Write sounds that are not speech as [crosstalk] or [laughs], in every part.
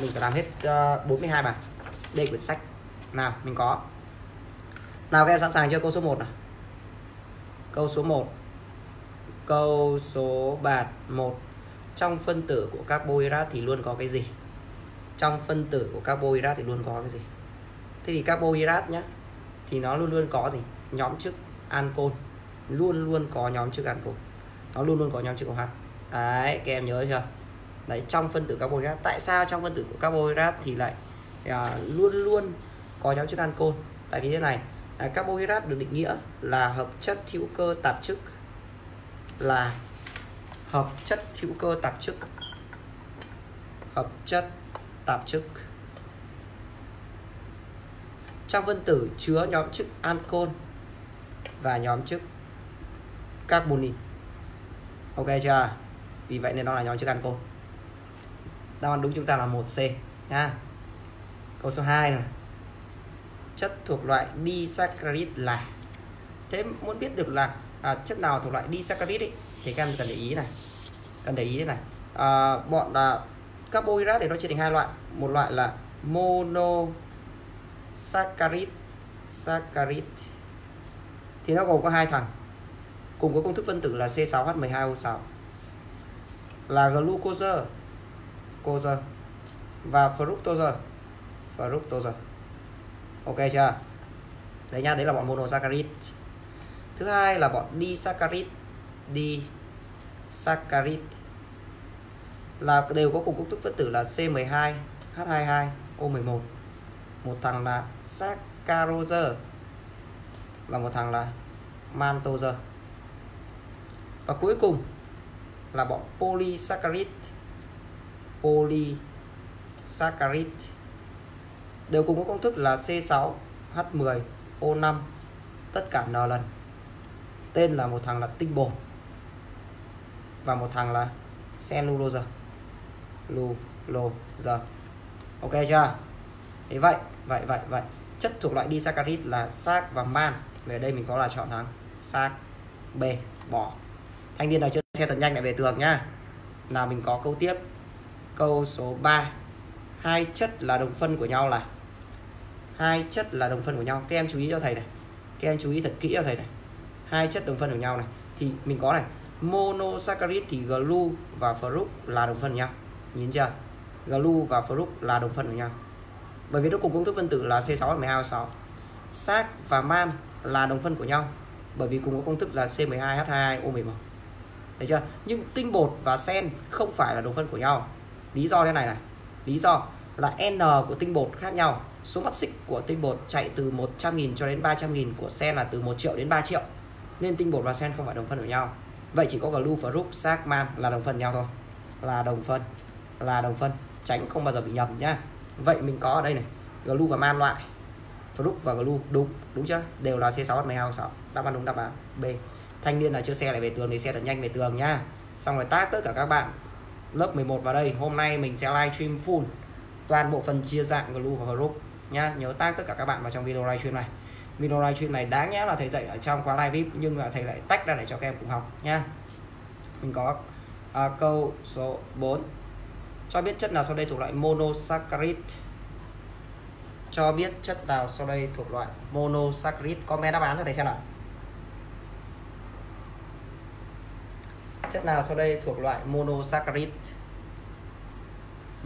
mình phải làm hết ờ, uh, 42 bài. Đây quyển sách. Nào mình có. Nào các em sẵn sàng cho câu số 1 nào. Câu số 1 câu số bạt 1 trong phân tử của carbohydrate thì luôn có cái gì? Trong phân tử của carbohydrate thì luôn có cái gì? Thế thì carbohydrate nhá thì nó luôn luôn có gì? Nhóm chức ancol luôn luôn có nhóm chức ancol nó luôn luôn có nhóm chức OH đấy các em nhớ chưa? Đấy trong phân tử carbohydrate. Tại sao trong phân tử của carbohydrate thì lại à, luôn luôn có nhóm chất ancol tại vì thế này à, carbohydrate được định nghĩa là hợp chất hữu cơ tạp chức là hợp chất hữu cơ tạp chức hợp chất tạp chức trong phân tử chứa nhóm chức ancol và nhóm chức carbonil ok chưa? Vì vậy nên nó là nhóm chức ancol đáp án đúng chúng ta là 1C nha. Câu số 2 này chất thuộc loại disaccharide là. Thế muốn biết được là à, chất nào thuộc loại disaccharide ấy, thì các em cần để ý này. Cần để ý thế này. À, bọn là carbohydrate thì nó chia thành hai loại. Một loại là monosaccharide saccharide. Thì nó gồm có hai thằng. Cùng có công thức phân tử là C6H12O6 là glucose glucose và fructose fructose ok chưa? Đấy nha đấy là bọn monosaccharide. Thứ hai là bọn disaccharide. Disaccharide. Là đều có cùng công thức phân tử là C12 H22 O11 một. Thằng là saccharose. Và một thằng là maltose và cuối cùng là bọn polysaccharide polysaccharide. Đều cùng có công thức là C6H10O5 tất cả n lần. Tên là một thằng là tinh bột và một thằng là cellulose. Cellulose. Ok chưa? Thế vậy vậy vậy vậy. Chất thuộc loại disaccharide là sac và man. Về đây mình có là chọn thằng sac b bỏ thanh niên nào chưa? Xe thật nhanh lại về tường nhá. Nào mình có câu tiếp câu số 3 hai chất là đồng phân của nhau là? Hai chất là đồng phân của nhau. Các em chú ý cho thầy này. Các em chú ý thật kỹ cho thầy này. Hai chất đồng phân của nhau này. Thì mình có này. Monosaccharide thì glu và fruc là đồng phân của nhau. Nhìn chưa? Glu và fruc là đồng phân của nhau. Bởi vì nó cùng công thức phân tử là C6H12O6 sác và man là đồng phân của nhau. Bởi vì cùng có công thức là C12H22O11 Thấy chưa? Nhưng tinh bột và sen không phải là đồng phân của nhau. Lý do thế này này. Lý do là N của tinh bột khác nhau. Số mắt xích của tinh bột chạy từ 100.000 cho đến 300.000 của sen là từ 1 triệu đến 3 triệu. Nên tinh bột và sen không phải đồng phân của nhau. Vậy chỉ có glu, fruc, sác, man là đồng phân nhau thôi. Là đồng phân. Là đồng phân. Tránh không bao giờ bị nhầm nhá. Vậy mình có ở đây này. Glu và man loại. Fruc và glu đúng. Đúng chưa? Đều là C6 H12 6 Đáp án đúng đáp án B thanh niên nào chưa xe lại về tường thì xe thật nhanh về tường nhá xong rồi tác tất cả các bạn lớp 11 vào đây. Hôm nay mình sẽ livestream full toàn bộ phần chia dạng glue và group nhá. Nhớ tag tất cả các bạn vào trong video livestream này. Video livestream này đáng nhẽ là thầy dạy ở trong khóa live vip nhưng mà thầy lại tách ra để cho các em cùng học nhá. Mình có à, câu số 4 cho biết chất nào sau đây thuộc loại monosaccharide cho biết chất nào sau đây thuộc loại monosaccharide comment đáp án cho thầy xem nào. Chất nào sau đây thuộc loại monosaccharide?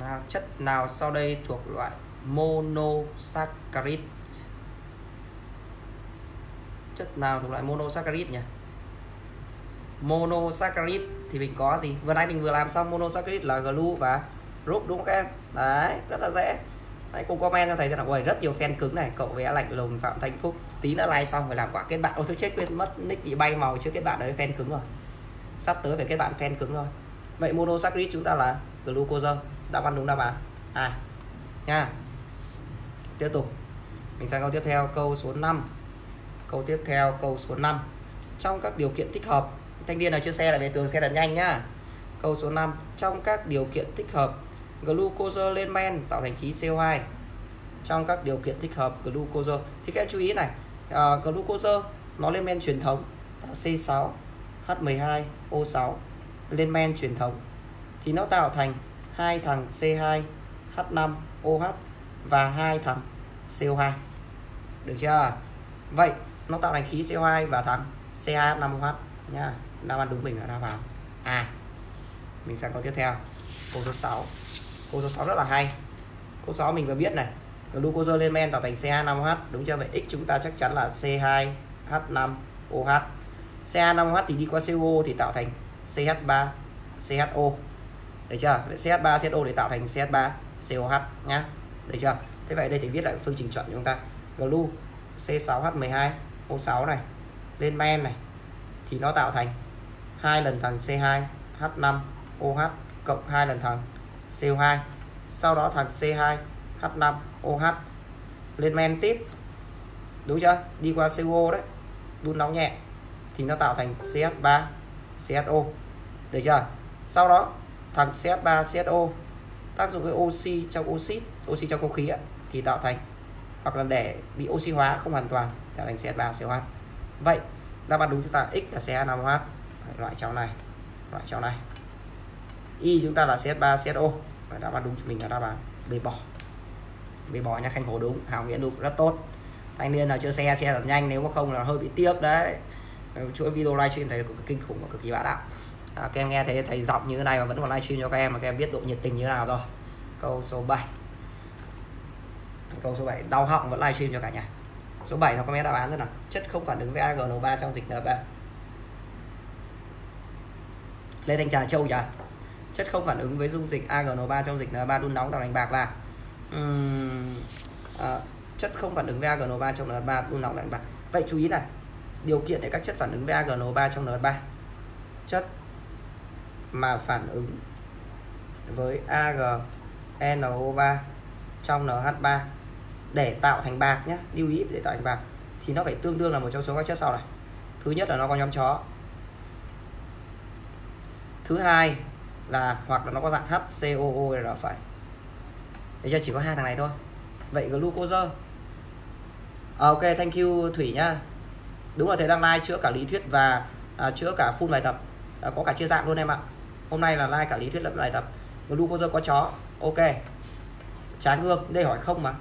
Nào, chất nào sau đây thuộc loại monosaccharide? Chất nào thuộc loại monosaccharide nhỉ? Monosaccharide thì mình có gì? Vừa nãy mình vừa làm xong monosaccharide là glu và group đúng không các em? Đấy, rất là dễ. Đấy cùng comment cho thầy rằng là ôi rất nhiều fan cứng này. Cậu vẽ lạnh lùng, phạm thanh phúc, tí nữa like xong phải làm quả kết bạn. Ôi, tôi chết quên mất nick bị bay màu chứ kết bạn đấy, fan cứng rồi sắp tới phải kết bạn fan cứng thôi vậy monosaccharide chúng ta là glucose đáp án đúng đáp án. À nha. Tiếp tục. Mình sang câu tiếp theo câu số 5 câu tiếp theo câu số 5 trong các điều kiện thích hợp thanh niên nào chưa xe lại về tường xe thật nhanh nhá. Câu số 5 trong các điều kiện thích hợp glucose lên men tạo thành khí CO2 trong các điều kiện thích hợp glucose. Thì các em chú ý này uh, glucose nó lên men truyền thống C6 H12O6 lên men truyền thống. Thì nó tạo thành hai thằng C2 H5OH và hai thằng CO2 được chưa? Vậy, nó tạo thành khí CO2 và thằng CH5OH nha. Đáp án đúng mình là đáp án A. Mình sang câu tiếp theo. Câu số 6 câu số 6 rất là hay. Câu 6 mình vừa biết này. Glucose lên men tạo thành CH5OH đúng chưa? Vậy x chúng ta chắc chắn là C2H5OH xe 5H thì đi qua CO thì tạo thành CH3 CHO được chưa? Vậy CH3 CHO để tạo thành CH3 COH nhá. Được chưa? Thế vậy đây thì viết lại phương trình chọn chúng ta. Glu C6H12 O6 này, lên men này. Thì nó tạo thành hai lần thằng C2 H5 OH cộng hai lần thằng CO2 sau đó thằng C2 H5 OH lên men tiếp. Đúng chưa? Đi qua CO đấy. Đun nóng nhẹ thì nó tạo thành CH3 CHO được chưa? Sau đó thằng CH3 CHO tác dụng với oxy trong oxit oxy trong không khí ấy, thì tạo thành. Hoặc là để bị oxy hóa không hoàn toàn tạo thành CH3 COH vậy đáp án đúng chúng ta x là CH5OH loại trong này loại trong này. Y chúng ta là CH3 CHO và đáp án đúng của mình là đáp án B bỏ. B bỏ nha khanh Hồ đúng. Hào nghĩa đúng. Rất tốt. Thanh niên nào chưa xe xe thật nhanh nếu mà không là hơi bị tiếc đấy chuỗi video livestream thấy cực kinh khủng và cực kỳ bá đạo. À, các em nghe thấy thầy giọng như thế này mà vẫn còn livestream cho các em mà các em biết độ nhiệt tình như thế nào rồi. Câu số 7 câu số 7 đau họng vẫn livestream cho cả nhà. Số 7 nó có mấy đáp án rồi nào chất không phản ứng với AgNO3 trong dịch N3 Lê Thanh Trà Châu nhỉ chất không phản ứng với dung dịch AgNO3 trong dịch N3 đun nóng tạo thành bạc là um, à, chất không phản ứng với AgNO3 trong N3 đun nóng tạo thành bạc. Vậy chú ý này điều kiện để các chất phản ứng với AgNO3 trong N3 chất mà phản ứng với AgNO3 trong NH3 để tạo thành bạc nhé lưu ý để tạo thành bạc thì nó phải tương đương là một trong số các chất sau này. Thứ nhất là nó có nhóm chó. Thứ hai là hoặc là nó có dạng HCOOR phải. Để cho chỉ có hai thằng này thôi. Vậy glucose. À, ok thank you thủy nhá đúng là thầy đang like chữa cả lý thuyết và à, chữa cả full bài tập. À, có cả chia dạng luôn em ạ. Hôm nay là like cả lý thuyết lẫn bài tập. Glucose có chó. Ok. Tráng gương đây hỏi không mà.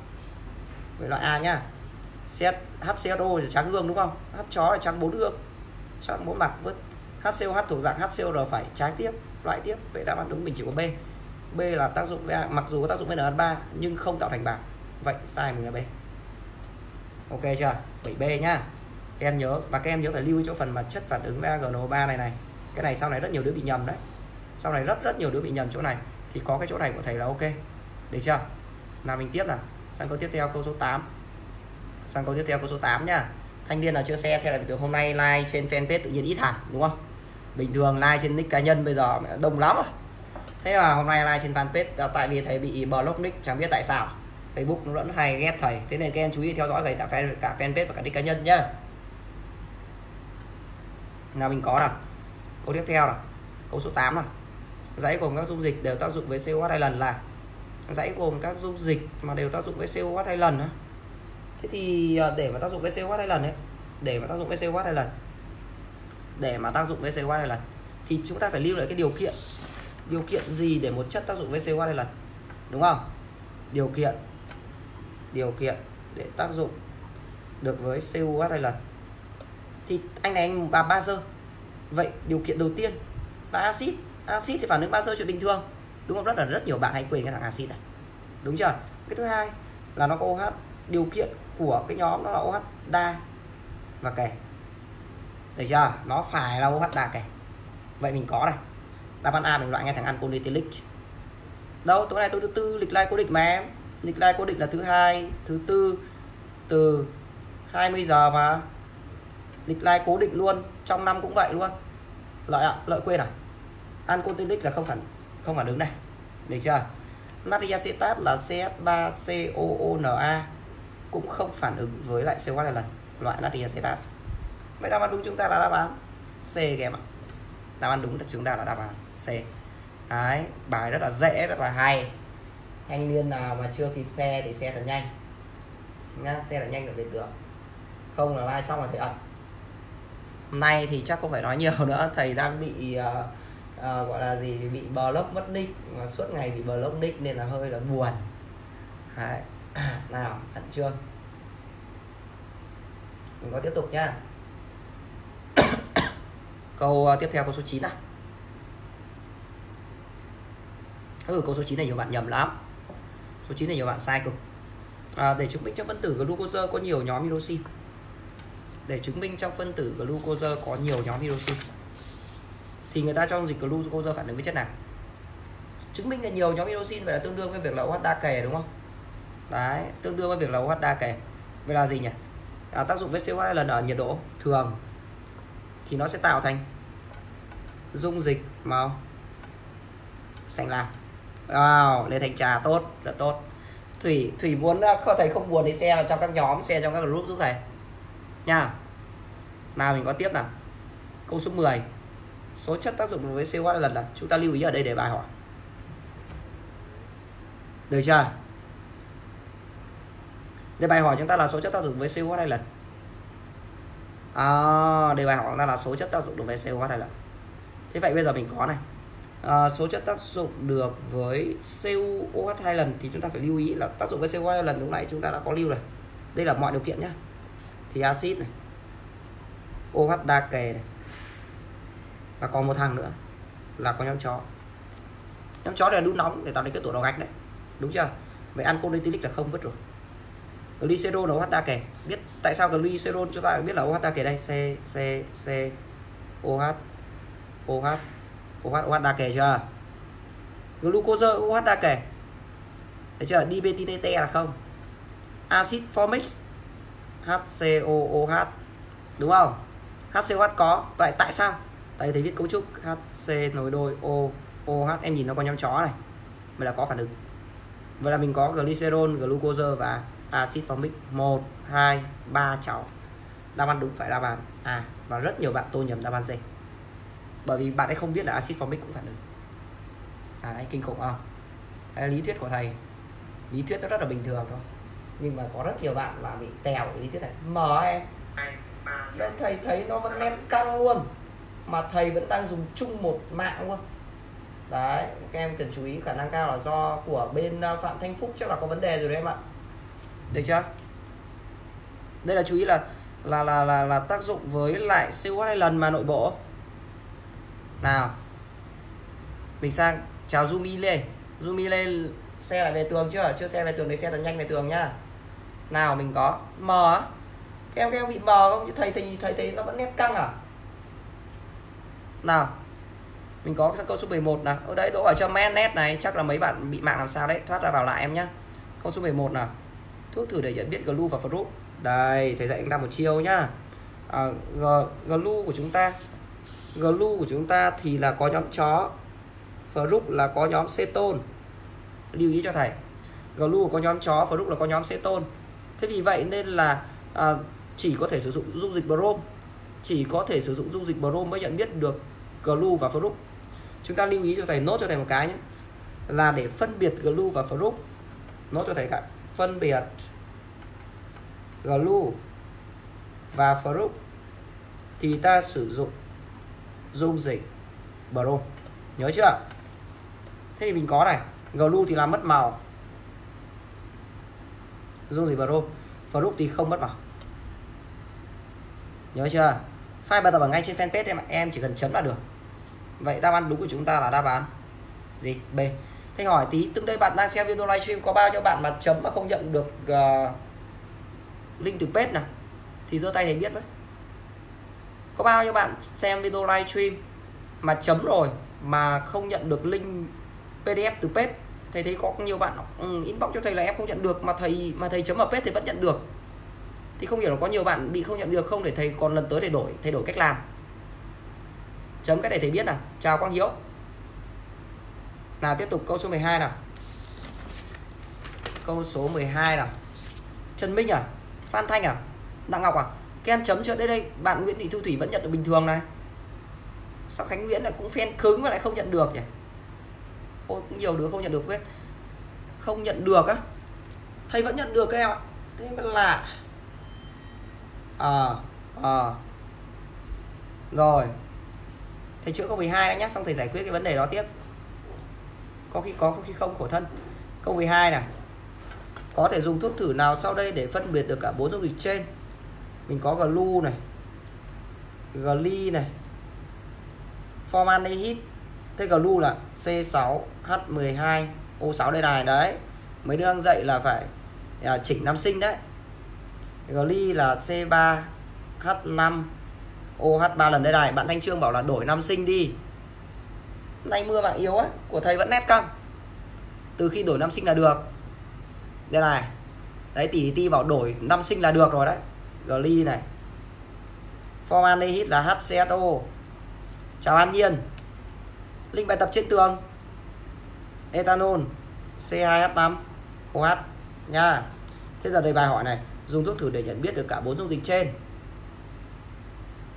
Vậy loại A nhá. HCO là trắng gương đúng không? H chó là trắng bốn gương trắng bốn mặt vứt. HCOH thuộc dạng HCOR phải trái tiếp loại tiếp. Vậy đáp án đúng mình chỉ có B. B là tác dụng với A. Mặc dù có tác dụng với NH3 nhưng không tạo thành bạc vậy sai mình là B. Ok chưa? 7B nhá các em nhớ, và các em nhớ phải lưu chỗ phần mà chất phản ứng với AgNO3 này này. Cái này sau này rất nhiều đứa bị nhầm đấy. Sau này rất rất nhiều đứa bị nhầm chỗ này. Thì có cái chỗ này của thầy là ok. Được chưa? Nào mình tiếp nào. Sang câu tiếp theo, câu số 8 sang câu tiếp theo, câu số 8 nhá thanh niên nào chưa xe xe là từ hôm nay like trên fanpage tự nhiên ít hẳn, đúng không? Bình thường like trên nick cá nhân bây giờ đông lắm rồi. Thế mà hôm nay like trên fanpage à, tại vì thầy bị block nick, chẳng biết tại sao. Facebook nó vẫn hay ghét thầy. Thế nên các em chú ý theo dõi thầy cả fan, cả fanpage và cả nick cá nhân nhá nào mình có nào. Câu tiếp theo nào. Câu số 8 nào. Dãy gồm các dung dịch đều tác dụng với COH hai lần là. Dãy gồm các dung dịch mà đều tác dụng với COH hai lần đó. thế thì ờ, để mà tác dụng với COH hai lần đấy để mà tác dụng với COH hai lần, để mà tác dụng với COH hai lần, thì chúng ta phải lưu lại cái điều kiện điều kiện gì để một chất tác dụng với COH hai lần, đúng không? Điều kiện điều kiện để tác dụng được với COH hai lần thì anh này anh bà bazơ vậy điều kiện đầu tiên là axit axit thì phản ứng bazơ chuyện bình thường. Đúng không? Rất là, rất nhiều bạn hay quên cái thằng axit này. Đúng chưa? Cái thứ hai là nó có OH điều kiện của cái nhóm nó là OH đa. Và kể, được chưa? Nó phải là OH đa kể. Vậy mình có này. Đáp án A mình loại ngay thằng anpolytylic đâu, tối nay tôi thứ tư, lịch lai cố định mà em. Lịch lai cố định là thứ hai, thứ tư, từ 20 giờ mà lịch lai cố định luôn, trong năm cũng vậy luôn. Lợi ạ, lợi quên à? Ancotylic là không phản không phản ứng này. Được chưa? Natri acetat là CH3COONA cũng không phản ứng với lại COH này lần, loại natri acetat vậy đáp án đúng chúng ta là đáp án C các em ạ. Đáp án đúng chúng ta là đáp án C. Đấy, bài rất là dễ, rất là hay. Thanh niên nào mà chưa kịp xe thì xe thật nhanh. Nhá, xe thật nhanh được đến tưởng không là like xong là thầy ập nay thì chắc không phải nói nhiều [laughs] nữa. Thầy đang bị uh, uh, gọi là gì bị block mất nick. Mà suốt ngày bị block nick nên là hơi là buồn. Đấy. [clears throat] nào hẳn chưa mình có tiếp tục nhá. [coughs] Câu uh, tiếp theo câu số 9 nào. Ừ câu số 9 này nhiều bạn nhầm lắm. Số 9 này nhiều bạn sai cực. À, để chứng minh cho phân tử glucose có nhiều nhóm hydroxy để chứng minh trong phân tử glucose có nhiều nhóm hydroxy. Thì người ta cho dịch glucose phản ứng với chất nào? Chứng minh là nhiều nhóm hydroxy vậy là tương đương với việc là OH đa kề đúng không? Đấy tương đương với việc là OH đa kề vậy là gì nhỉ? À, tác dụng với CO2 lần ở nhiệt độ thường thì nó sẽ tạo thành dung dịch màu xanh lam. Wow, lên thành trà tốt là tốt. Thủy thủy muốn có thầy không buồn đi xe vào trong các nhóm xe trong các group giúp thầy nha. Nào mình có tiếp nào. Câu số 10 số chất tác dụng với CO2 lần là chúng ta lưu ý ở đây để bài hỏi. Được chưa? Để bài hỏi chúng ta là số chất tác dụng với CO2 hai lần. À, đề bài hỏi chúng ta là số chất tác dụng được với CO2 hai lần. Thế vậy bây giờ mình có này. À, số chất tác dụng được với COOH hai lần thì chúng ta phải lưu ý là tác dụng với CO2 hai lần lúc nãy chúng ta đã có lưu rồi đây là mọi điều kiện nhé thì này. OH đa kề này. Và còn một thằng nữa là có nhóm chó. Nhóm chó này là đun nóng để tạo nên cái tổ đầu gạch đấy. Đúng chưa? Vậy ăn ethylic là không vứt rồi. Glycerol là OH đa kề biết tại sao glycerol chúng ta biết là OH đa kề đây? C C C OH OH OH OH đa kề chưa? Glucose OH đa kề thấy chưa? DBTT là không. Acid formic HCOOH đúng không? HCOH có vậy tại sao? Tại thầy viết cấu trúc HC nối đôi O OH em nhìn nó có nhóm chó này vậy là có phản ứng. Vậy là mình có glycerol glucose và axit formic. 1 2 3 cháu. Đáp án đúng phải đáp án A và rất nhiều bạn tô nhầm đáp án D bởi vì bạn ấy không biết là axit formic cũng phản ứng. À, kinh khủng không? Đấy, lý thuyết của thầy. Lý thuyết nó rất là bình thường thôi nhưng mà có rất nhiều bạn là bị tèo lý thuyết này. Mở em. Đấy, thầy thấy nó vẫn nét căng luôn. Mà thầy vẫn đang dùng chung một mạng luôn. Đấy các em cần chú ý khả năng cao là do của bên à, phạm thanh phúc chắc là có vấn đề rồi đấy em ạ. Được chưa? Đây là chú ý là là là là, là tác dụng với lại siêu hai lần mà nội bộ. Nào. Mình sang chào Zumi Lê. Zumi Lê xe lại về tường chưa? Chưa xe về tường để xe thật nhanh về tường nhá nào mình có mờ á. Các em các em bị mờ không? Chứ thầy thầy thầy thấy nó vẫn nét căng à? Nào mình có câu số 11 nào. Ở đấy đỗ ở cho men nét này chắc là mấy bạn bị mạng làm sao đấy. Thoát ra vào lại em nhá. Câu số 11 nào. Thuốc thử để nhận biết glue và fruit. Đây thầy dạy chúng ta một chiêu nhá. À, glue của chúng ta glue của chúng ta thì là có nhóm chó. Fruit là có nhóm ceton lưu ý cho thầy. Glue có nhóm chó fruit là có nhóm ceton thế vì vậy nên là à, chỉ có thể sử dụng dung dịch brom chỉ có thể sử dụng dung dịch brom mới nhận biết được glu và fruit chúng ta lưu ý cho thầy nốt cho thầy một cái nhé. Là để phân biệt glu và fruit nốt cho thầy cả phân biệt glu và fruit thì ta sử dụng dung dịch brom nhớ chưa? Thế thì mình có này. Glu thì làm mất màu dung dịch vào fruit thì không mất bảo nhớ chưa? File bài tập ở ngay trên fanpage em em chỉ cần chấm là được. Vậy đáp án đúng của chúng ta là đáp án gì? B. Thế hỏi tí tương đây bạn đang xem video livestream có bao nhiêu bạn mà chấm mà không nhận được uh, link từ page nào? Thì giơ tay thầy biết với có bao nhiêu bạn xem video livestream mà chấm rồi mà không nhận được link pdf từ page? Thầy thấy có nhiều bạn ừ, inbox cho thầy là em không nhận được mà thầy mà thầy chấm ở page thì vẫn nhận được. Thì không hiểu là có nhiều bạn bị không nhận được không để thầy còn lần tới để đổi thay đổi cách làm. Chấm cái này thầy biết nào. Chào Quang Hiếu. Nào tiếp tục câu số 12 nào. Câu số 12 nào. Trần Minh à Phan Thanh à Đặng Ngọc à các em chấm chưa đây đây bạn Nguyễn Thị Thu Thủy vẫn nhận được bình thường này. Sao Khánh Nguyễn lại cũng phen cứng và lại không nhận được nhỉ? Ôi, cũng nhiều đứa không nhận được biết không nhận được á. Thầy vẫn nhận được các em ạ. Thế mà lạ. À, à. rồi. Thầy chữa câu 12 đã nhé xong thầy giải quyết cái vấn đề đó tiếp. Có khi có có khi không khổ thân. Câu 12 này. Có thể dùng thuốc thử nào sau đây để phân biệt được cả bốn dung dịch trên? Mình có glu này gly này formaldehyde. Thế glu là H12 O6 đây này đấy. Mấy đứa đang dạy là phải à, chỉnh năm sinh đấy. Gly là C3H5 OH3 lần đây này. Bạn Thanh Trương bảo là đổi năm sinh đi. Nay mưa mạng yếu ấy của thầy vẫn nét căng từ khi đổi năm sinh là được. Đây này. Đấy tỷ ti bảo đổi năm sinh là được rồi đấy. Gly này. Formaldehyde là HCSO chào An Nhiên. Link bài tập trên tường ethanol C2H5 OH nha. Thế giờ đây bài hỏi này dùng thuốc thử để nhận biết được cả bốn dung dịch trên.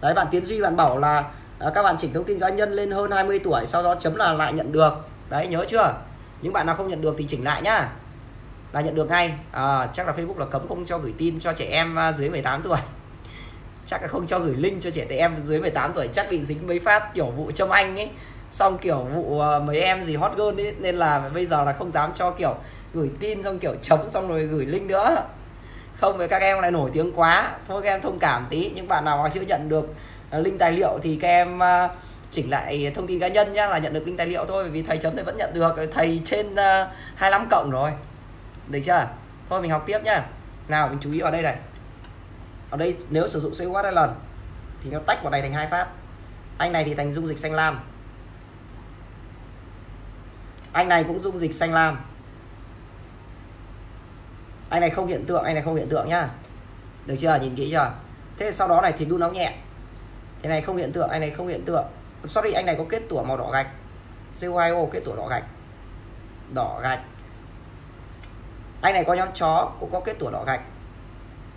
Đấy bạn Tiến Duy bạn bảo là à, các bạn chỉnh thông tin cá nhân lên hơn 20 tuổi sau đó chấm là lại nhận được. Đấy nhớ chưa? Những bạn nào không nhận được thì chỉnh lại nhá. Là nhận được ngay. À, chắc là Facebook là cấm không cho gửi tin cho trẻ em à, dưới 18 tuổi. [laughs] Chắc là không cho gửi link cho trẻ em dưới 18 tuổi. Chắc bị dính mấy phát kiểu vụ trong anh ấy xong kiểu vụ ờ, mấy em gì hot girl ấy, nên là bây giờ là không dám cho kiểu gửi tin, xong kiểu chấm, xong rồi gửi link nữa. Không, với các em lại nổi tiếng quá. Thôi các em thông cảm tí, những bạn nào mà chưa nhận được ờ, link tài liệu thì các em ờ, chỉnh lại thông tin cá nhân nhá, là nhận được link tài liệu thôi vì thầy chấm thì vẫn nhận được. Thầy trên 25 cộng rồi. Được chưa? Thôi mình học tiếp nhá. Nào, mình chú ý vào đây này. Ở đây, nếu sử dụng COH hai lần thì nó tách vào này thành hai phát. Anh này thì thành dung dịch xanh lam anh này cũng dung dịch xanh lam. Anh này không hiện tượng anh này không hiện tượng nhá. Được chưa? Nhìn kỹ chưa? Thế sau đó này thì đun nóng nhẹ. Thế này không hiện tượng anh này không hiện tượng. Sorry anh này có kết tủa màu đỏ gạch. CO2O kết tủa đỏ gạch. Đỏ gạch. Anh này có nhóm chó cũng có kết tủa đỏ gạch.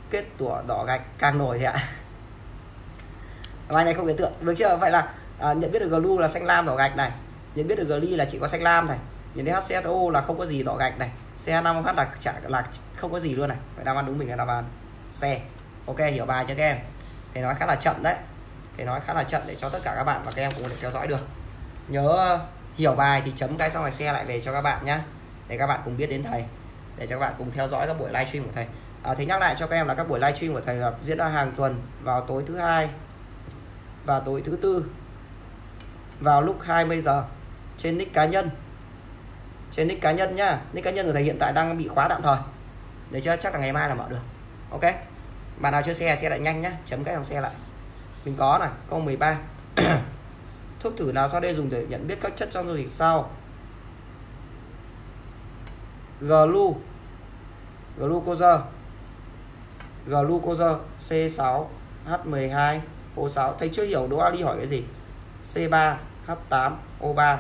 Kết tủa đỏ gạch càng nổi thì ạ. Anh này không hiện tượng. Được chưa? Vậy là à, nhận biết được glu là xanh lam đỏ gạch này. Nhận biết được gly là chỉ có xanh lam này nhìn thấy HCSO là không có gì đỏ gạch này. CH5H là chả là không có gì luôn này. Vậy đáp án đúng mình là đáp án C. Ok hiểu bài chưa các em? Thầy nói khá là chậm đấy. Thầy nói khá là chậm để cho tất cả các bạn và các em cũng để theo dõi được. Nhớ hiểu bài thì chấm cái xong rồi xe lại về cho các bạn nhé để các bạn cùng biết đến thầy. Để cho các bạn cùng theo dõi các buổi livestream của thầy. À, thầy nhắc lại cho các em là các buổi livestream của thầy là diễn ra hàng tuần vào tối thứ hai và tối thứ tư vào lúc 20 giờ trên nick cá nhân trên nick cá nhân nhá. Nick cá nhân của thầy hiện tại đang bị khóa tạm thời. Để chưa chắc là ngày mai là mở được. Ok? Bạn nào chưa xe xe lại nhanh nhá. Chấm cái dòng xe lại. Mình có này câu 13 [clears throat] thuốc thử nào sau đây dùng để nhận biết các chất trong dung dịch sau. Glu. Glucose. Glucose C6H12O6 thầy chưa hiểu Đỗ Ali hỏi cái gì? C3H8O3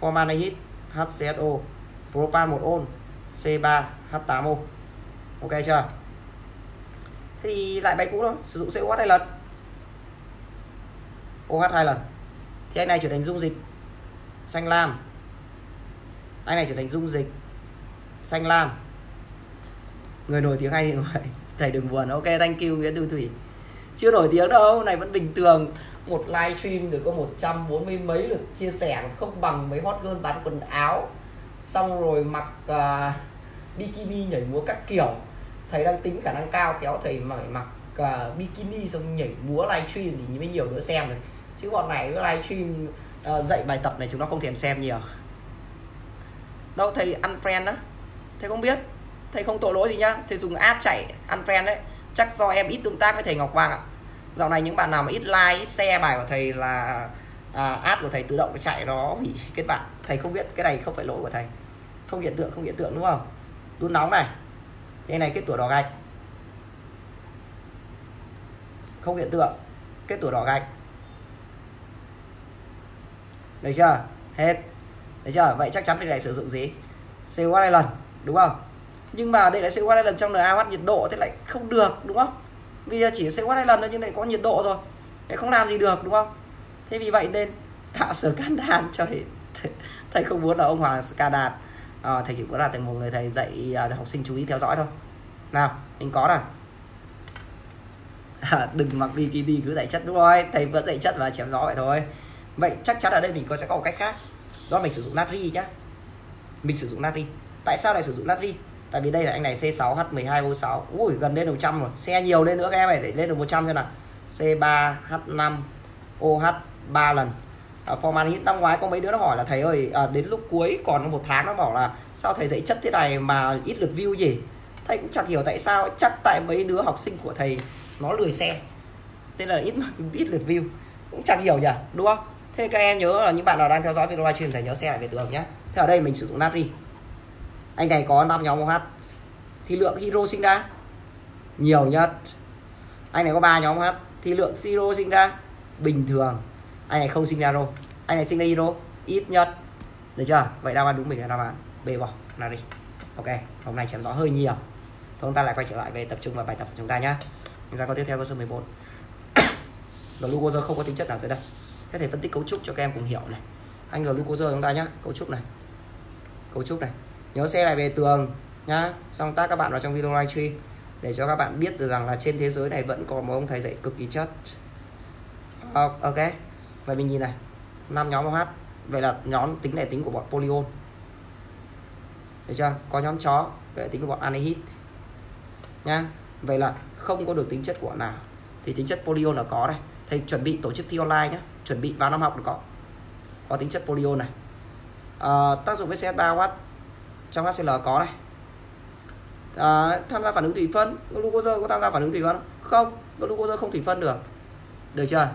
formaldehyde. HCSO propan 1 ôn C3H8O ok chưa? Thế thì lại bài cũ thôi, sử dụng COH hai lần. OH hai lần. Thì anh này trở thành dung dịch, xanh lam. Anh này trở thành dung dịch, xanh lam. Người nổi tiếng hay như vậy [laughs] thầy đừng buồn. Ok, thank you, nguyễn tư thủy. Chưa nổi tiếng đâu, này vẫn bình thường một live stream được có 140 mấy lượt chia sẻ không bằng mấy hot girl bán quần áo. Xong rồi mặc uh, bikini nhảy múa các kiểu. Thầy đang tính khả năng cao kéo thầy mà phải mặc uh, bikini xong nhảy múa live stream thì mới nhiều đứa xem được. Chứ bọn này cứ live stream uh, dạy bài tập này chúng nó không thèm xem nhiều. Đâu thầy ăn friend á? Thầy không biết. Thầy không tội lỗi gì nhá. Thầy dùng ad chạy ăn friend đấy. Chắc do em ít tương tác với thầy Ngọc Hoàng ạ dạo này những bạn nào mà ít like ít share bài của thầy là à, ad của thầy tự động chạy nó hủy kết bạn. Thầy không biết cái này không phải lỗi của thầy. Không hiện tượng không hiện tượng đúng không? Đun nóng này. Cái này kết tủa đỏ gạch. Không hiện tượng kết tủa đỏ gạch. Được chưa? Hết. Được chưa? Vậy chắc chắn thì lại sử dụng gì? CO hai lần đúng không? Nhưng mà đây là CO hai lần trong NaOH nhiệt độ thế lại không được đúng không? Bây giờ chỉ CO hai lần thôi nhưng lại có nhiệt độ rồi. Thế không làm gì được đúng không? Thế vì vậy nên tạo sở can đan cho thầy, thầy không muốn là ông Hoàng can đan à, ờ, thầy chỉ muốn là thành một người thầy dạy à, học sinh chú ý theo dõi thôi. Nào mình có rồi. à, đừng mặc bikini cứ dạy chất đúng rồi thầy vẫn dạy chất và chém gió vậy thôi. Vậy chắc chắn ở đây mình có sẽ có một cách khác. Đó là mình sử dụng natri nhá. Mình sử dụng natri. Tại sao lại sử dụng natri? Tại vì đây là anh này C6H12O6 ui gần lên 100 rồi. Xe nhiều lên nữa các em này để lên được 100 xem nào. C3H5OH 3 lần. À, format hit năm ngoái có mấy đứa nó hỏi là thầy ơi à, đến lúc cuối còn một tháng nó bảo là sao thầy dạy chất thế này mà ít lượt view gì thầy cũng chẳng hiểu tại sao chắc tại mấy đứa học sinh của thầy nó lười xe nên là ít [laughs] ít lượt view. Cũng chẳng hiểu nhỉ đúng không? Thế các em nhớ là những bạn nào đang theo dõi video livestream thầy nhớ xe lại về tường nhé. Thế ở đây mình sử dụng natri anh này có 5 nhóm OH thì lượng hydro sinh ra. Nhiều nhất. Anh này có 3 nhóm OH thì lượng hydro sinh ra. Bình thường. Anh này không sinh ra rô anh này sinh ra hydro ít nhất. Được chưa? Vậy đáp án đúng mình là đáp án b bỏ. Là đi. Ok. Hôm nay chém rõ hơi nhiều. Thôi, chúng ta lại quay trở lại về tập trung vào bài tập của chúng ta nhé chúng ta có tiếp theo câu số 14 glucose [coughs] không có tính chất nào tới đây thế thể phân tích cấu trúc cho các em cùng hiểu này. Anh glucose chúng ta nhá. Cấu trúc này. Cấu trúc này nhớ xe lại về tường nhá. Xong tác các bạn vào trong video livestream để cho các bạn biết được rằng là trên thế giới này vẫn còn một ông thầy dạy cực kỳ chất. Ok vậy mình nhìn này. Năm nhóm OH vậy là nhóm tính này tính của bọn polyon được chưa? Có nhóm chó về tính của bọn anhydride nhá. Vậy là không có được tính chất của nào. Thì tính chất polyon là có đây thầy chuẩn bị tổ chức thi online nhé chuẩn bị vào năm học được có. Có tính chất polyon này. À, tác dụng với xe 3 watt trong HCl có này. À, tham gia phản ứng thủy phân glucose có tham gia phản ứng thủy phân không? Glucose không thủy phân được. Được chưa?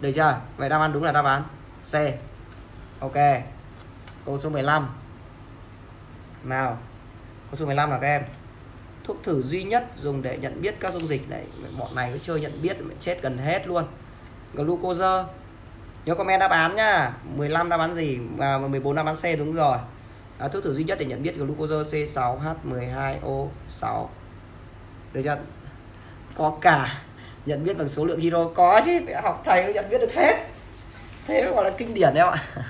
Được chưa? Vậy đáp án đúng là đáp án C. Ok. Câu số 15 nào câu số 15 là các em. Thuốc thử duy nhất dùng để nhận biết các dung dịch này. Bọn này cứ chơi nhận biết mà chết gần hết luôn. Glucose nhớ comment đáp án nhá. 15 đáp án gì và 14 đáp án C đúng rồi. À, thuốc thử duy nhất để nhận biết glucose C6H12O6 được chưa? Có cả. Nhận biết bằng số lượng hydro có chứ. Học thầy nó nhận biết được hết. Thế gọi là kinh điển đấy ạ. [laughs]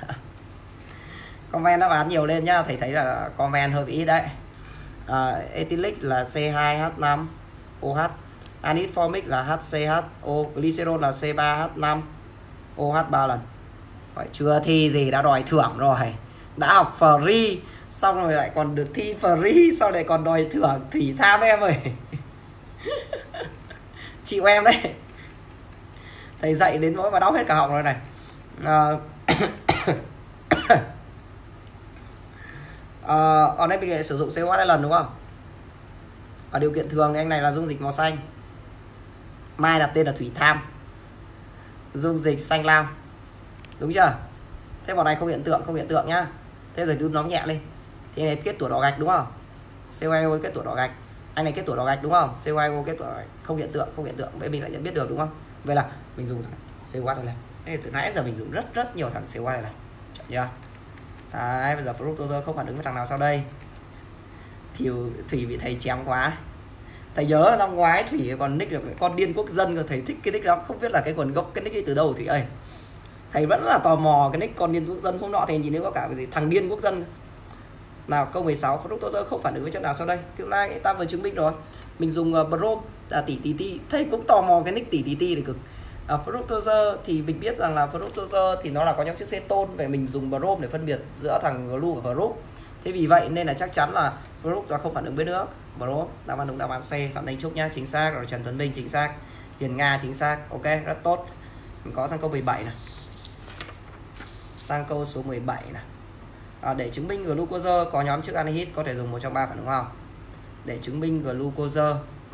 Comment đáp án nhiều lên nhá. Thầy thấy là comment hơi bị ít đấy. À, ethylic là C2H5 OH anhydride formic là HCHO glycerol là C3H5 OH 3 lần. Vậy chưa thi gì đã đòi thưởng rồi. Đã học free xong rồi lại còn được thi free sau này còn đòi thưởng? Thủy tham em ơi. [laughs] Chịu em đấy. Thầy dạy đến nỗi mà đau hết cả họng rồi này. À, à, [coughs] ở đây mình lại sử dụng COH hai lần đúng không? Ở điều kiện thường thì anh này là dung dịch màu xanh. Mai đặt tên là thủy tham dung dịch xanh lam. Đúng chưa? Thế bọn này không hiện tượng không hiện tượng nhá. Thế rồi đun nóng nhẹ lên. Thì này kết tủa đỏ gạch đúng không? CO2O kết tủa đỏ gạch. Anh này kết tủa đỏ gạch đúng không? CO2O kết tủa đỏ gạch. Không hiện tượng không hiện tượng. Vậy mình lại nhận biết được đúng không? Vậy là mình dùng CO2 này này. Từ nãy giờ mình dùng rất rất nhiều thằng CO2 này này. Chưa? Đấy, bây giờ fructose không phản ứng với thằng nào sau đây. Thì thủy bị thầy chém quá thầy nhớ năm ngoái thủy còn nick được con điên quốc dân rồi thầy thích cái nick đó. Không biết là cái nguồn gốc cái nick đi từ đâu thủy ơi. Thầy vẫn là tò mò cái nick con điên quốc dân. Hôm nọ thầy nhìn thấy có cả cái gì thằng điên quốc dân. Nào câu 16 fructose không phản ứng với chất nào sau đây? Tương lai ta vừa chứng minh rồi. Mình dùng ờ, uh, brom à, tỷ tỷ tỷ thầy cũng tò mò cái nick tỷ tỷ tỷ này cực. À, fructose thì mình biết rằng là fructose thì nó là có nhóm chữ ceton vậy mình dùng brom để phân biệt giữa thằng glu và fruct thế vì vậy nên là chắc chắn là fruct là không phản ứng với nước Bro đáp án đúng đáp án C. Phạm thanh trúc nhá chính xác. Rồi trần tuấn minh chính xác. Hiền nga chính xác. Ok rất tốt. Mình có sang câu 17 này. Sang câu số 17 này. À, để chứng minh glucose có nhóm chức anhydride có thể dùng một trong ba phản ứng hóa học để chứng minh glucose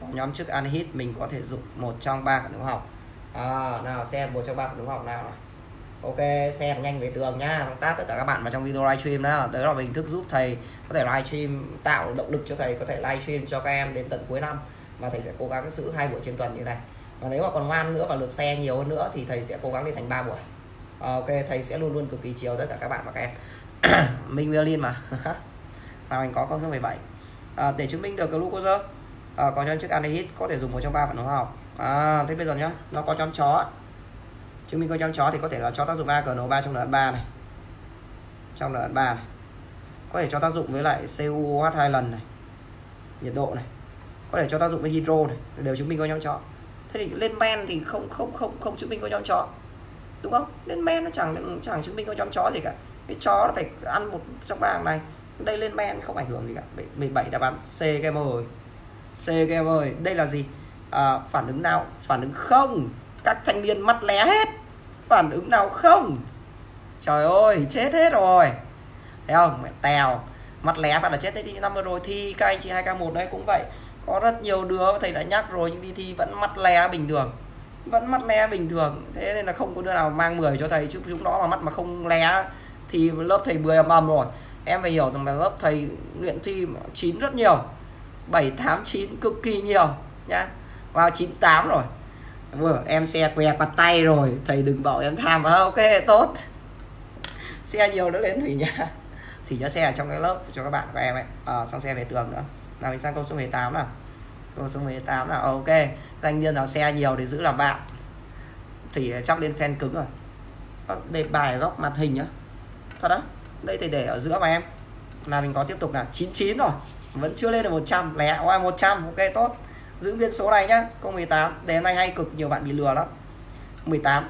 có nhóm chức anhydride mình có thể dùng một trong ba phản ứng hóa học à, nào xem một trong ba phản ứng hóa học nào ok xe nhanh về tường nhá. Tác tất cả các bạn vào trong video livestream đó đấy là hình thức giúp thầy có thể livestream tạo động lực cho thầy có thể livestream cho các em đến tận cuối năm. Và thầy sẽ cố gắng giữ hai buổi trên tuần như này. Và nếu mà còn ngoan nữa và lượt xe nhiều hơn nữa thì thầy sẽ cố gắng đi thành 3 buổi. À, ok thầy sẽ luôn luôn cực kỳ chiều tất cả các bạn và các em. [coughs] Minh violin mà. [laughs] Nào mình có công số 17 à, ờ, để chứng minh được glucose à, ờ, có trong chức aldehyde có thể dùng một trong ba phản ứng hóa học. À, thế bây giờ nhá nó có trong chó chứng minh có trong chó thì có thể là cho tác dụng AGNO3 trong lần 3 này. Trong lần 3 này. Có thể cho tác dụng với lại CuOH hai lần này. Nhiệt độ này. Có thể cho tác dụng với hydro này. Đều chứng minh có nhóm chó. Thế thì lên men thì không không không không chứng minh có nhóm chó. Đúng không? Lên men nó chẳng chẳng chứng minh có chó chó gì cả. Cái chó nó phải ăn một trong ba này. Đây lên men không ảnh hưởng gì cả. 17 đáp án C game rồi. Ơi C game ơi đây là gì? À, phản ứng nào? Phản ứng không các thanh niên mắt lé hết. Phản ứng nào không? Trời ơi, chết hết rồi. Thấy không? Mẹ tèo. Mắt lé phát là chết thế thì năm vừa rồi thi các anh chị 2k1 đấy, cũng vậy. Có rất nhiều đứa thầy đã nhắc rồi, nhưng đi thi vẫn mắt lé bình thường. Vẫn mắt lé bình thường. Thế nên là không có đứa nào mang 10 cho thầy. Chứ chúng đó mà mắt mà không lé, thì lớp thầy 10 ầm ầm rồi. Em phải hiểu rằng là lớp thầy luyện thi chín rất nhiều. 7 8 9 cực kỳ nhiều, nhá. Vào 98 rồi em xe què quạt tay rồi. Thầy đừng bảo em tham. Vào ok tốt. Xe nhiều nữa lên thủy nhà. Thủy nhá xe ở trong cái lớp cho các bạn của em ấy. À, xong xe về tường nữa. Nào mình sang câu số 18 nào. Câu số 18 nào. Ờ, ok. Danh nhân nào xe nhiều để giữ làm bạn. Thủy chắc lên fan cứng rồi. Ờ, Đề bài ở góc mặt hình nhá. Thật đó đây thì để ở giữa mà em. Là mình có tiếp tục là 99 rồi. Vẫn chưa lên được 100 lẻ qua 100 ok tốt giữ viên số này nhá câu 18 đề hôm nay hay cực nhiều bạn bị lừa lắm. 18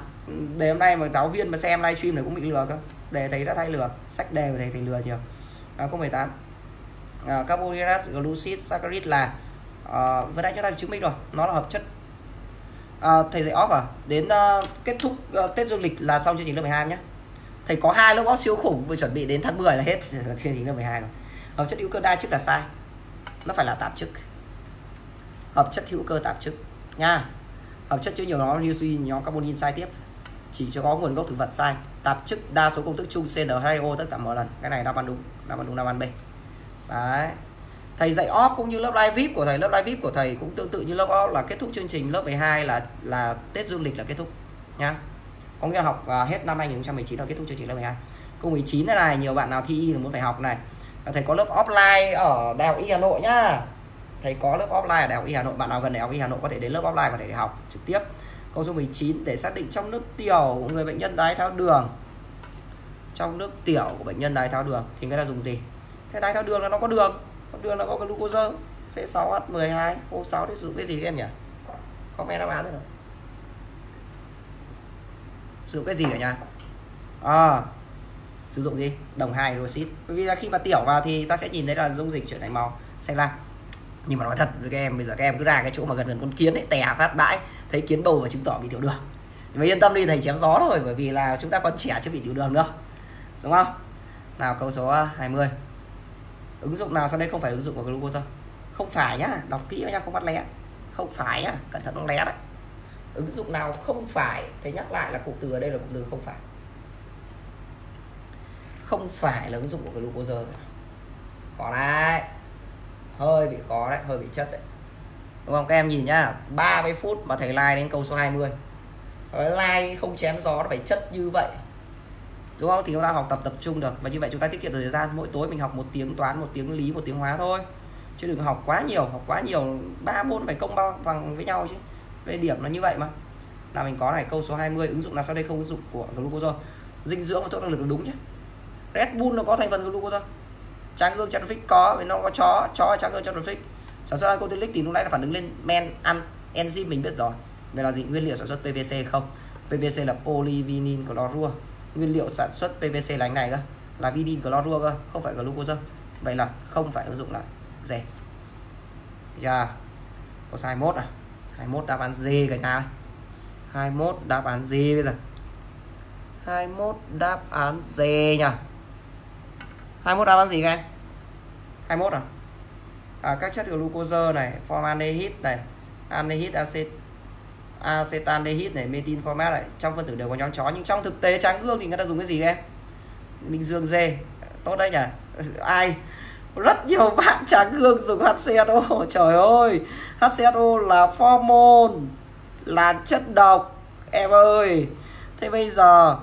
đề hôm nay mà giáo viên mà xem livestream này cũng bị lừa cơ. Đề thấy rất hay lừa sách đề thầy thầy lừa nhiều. À, câu 18 à, carbohydrate glucid saccharide là à, vừa nãy chúng ta chứng minh rồi nó là hợp chất. À, thầy dạy off à? Đến uh, kết thúc uh, tết dương lịch là xong chương trình lớp 12 nhé thầy có hai lớp off siêu khủng vừa chuẩn bị đến tháng 10 là hết. [laughs] Chương trình lớp 12 rồi. Hợp chất hữu cơ đa chức là sai nó phải là tạp chức hợp chất hữu cơ tạp chất nha. Hợp chất chứa nhiều nó lưu duy nhóm carbonin sai tiếp. Chỉ cho có nguồn gốc thực vật sai. Tạp chất đa số công thức chung CN2O tất cả mọi lần. Cái này đáp án đúng đáp án đúng đáp án B. Đấy. Thầy dạy off cũng như lớp live vip của thầy. Lớp live vip của thầy cũng tương tự như lớp off là kết thúc chương trình. Lớp 12 là là Tết dương lịch là kết thúc nhá có nghĩa học uh, hết năm 2019 là kết thúc chương trình lớp 12 câu 19 này, này nhiều bạn nào thi thì muốn phải học này. Thầy có lớp offline ở đại học y Hà Nội nhá thấy có lớp offline ở đại học y Hà Nội. Bạn nào gần đại học y Hà Nội có thể đến lớp offline có thể để học trực tiếp. Câu số 19 để xác định trong nước tiểu của người bệnh nhân đái tháo đường. Trong nước tiểu của bệnh nhân đái tháo đường thì người ta dùng gì? Thế đái tháo đường là nó có đường. Có đường là có glucose C6H12 O6 thì sử dụng cái gì em nhỉ? Comment đáp án rồi sử dụng cái gì cả nhà? À, sử dụng gì? Đồng hai hydroxit bởi vì là khi mà tiểu vào thì ta sẽ nhìn thấy là dung dịch chuyển thành màu xanh lam nhưng mà nói thật, với các em, bây giờ các em cứ ra cái chỗ mà gần gần con kiến ấy, tè phát bãi, thấy kiến bầu và chứng tỏ bị tiểu đường. Mà yên tâm đi, thầy chém gió thôi, bởi vì là chúng ta còn trẻ chưa bị tiểu đường đâu. Đúng không? Nào, câu số à, 20 ứng dụng nào sau đây không phải ứng dụng của glucose không phải nhá, đọc kỹ nhá, không bắt lé không phải nhá, cẩn thận nó lé đấy. Ứng dụng nào không phải, thầy nhắc lại là cụm từ ở đây là cụm từ không phải. Không phải là ứng dụng của glucose khó đấy hơi bị khó đấy, hơi bị chất đấy. Đúng không? Các em nhìn nhá 30 phút mà thầy like đến câu số 20 like không chém gió nó phải chất như vậy. Đúng không? Thì chúng ta học tập tập trung được. Và như vậy chúng ta tiết kiệm thời gian. Mỗi tối mình học một tiếng toán, một tiếng lý, một tiếng hóa thôi. Chứ đừng học quá nhiều, học quá nhiều, ba môn phải công bao bằng với nhau chứ. Về điểm là như vậy mà. Là mình có này, câu số 20 ứng dụng là sau đây không? Ứng dụng của glucose. Dinh dưỡng và thuốc tăng lực đúng chứ Red Bull nó có thành phần glucose Trang gương chanofic có vì nó có chó chó trang gương chanofic sản xuất alcoholic thì lúc nãy là phản ứng lên men, ăn, enzyme, mình biết rồi. Vậy là gì? Nguyên liệu sản xuất PVC không? PVC là polyvinyl chlorua nguyên liệu sản xuất PVC là anh này cơ, là vinyl chlorua cơ, không phải glucose. Vậy là không phải ứng dụng lại. Rẻ. Dạ. có 21 à? 21 đáp án D cả nhà 21 đáp án D bây giờ. 21 đáp án D nha. 21 đáp án gì các em? 21 à? À, các chất glucose này formaldehyde này aldehyde acet acetaldehyde này methyl format này trong phân tử đều có nhóm chó. Nhưng trong thực tế tráng gương thì người ta dùng cái gì em? Minh dương dê tốt đấy nhỉ? [laughs] Ai? Rất nhiều bạn tráng gương dùng HCSO [laughs] trời ơi! HCSO là hormone là chất độc. Em ơi! Thế bây giờ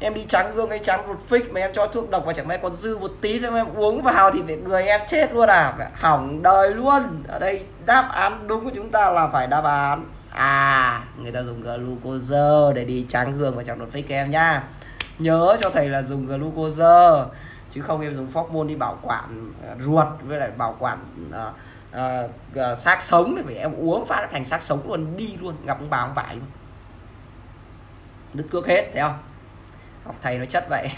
em đi trắng gương hay trắng ruột phích mà em cho thuốc độc và chẳng may còn dư một tí xem em uống vào thì người em chết luôn à. Hỏng đời luôn. Ở đây đáp án đúng của chúng ta là phải đáp án à người ta dùng glucose để đi trắng gương và chẳng đột phích em nhá. Nhớ cho thầy là dùng glucose chứ không em dùng phóc môn đi bảo quản ờ, ruột với lại bảo quản uh, uh, uh, xác sống thì phải em uống phát thành xác sống luôn đi luôn gặp ông bà ông vải luôn. Đứt cước hết thấy không? Học thầy nó chất vậy.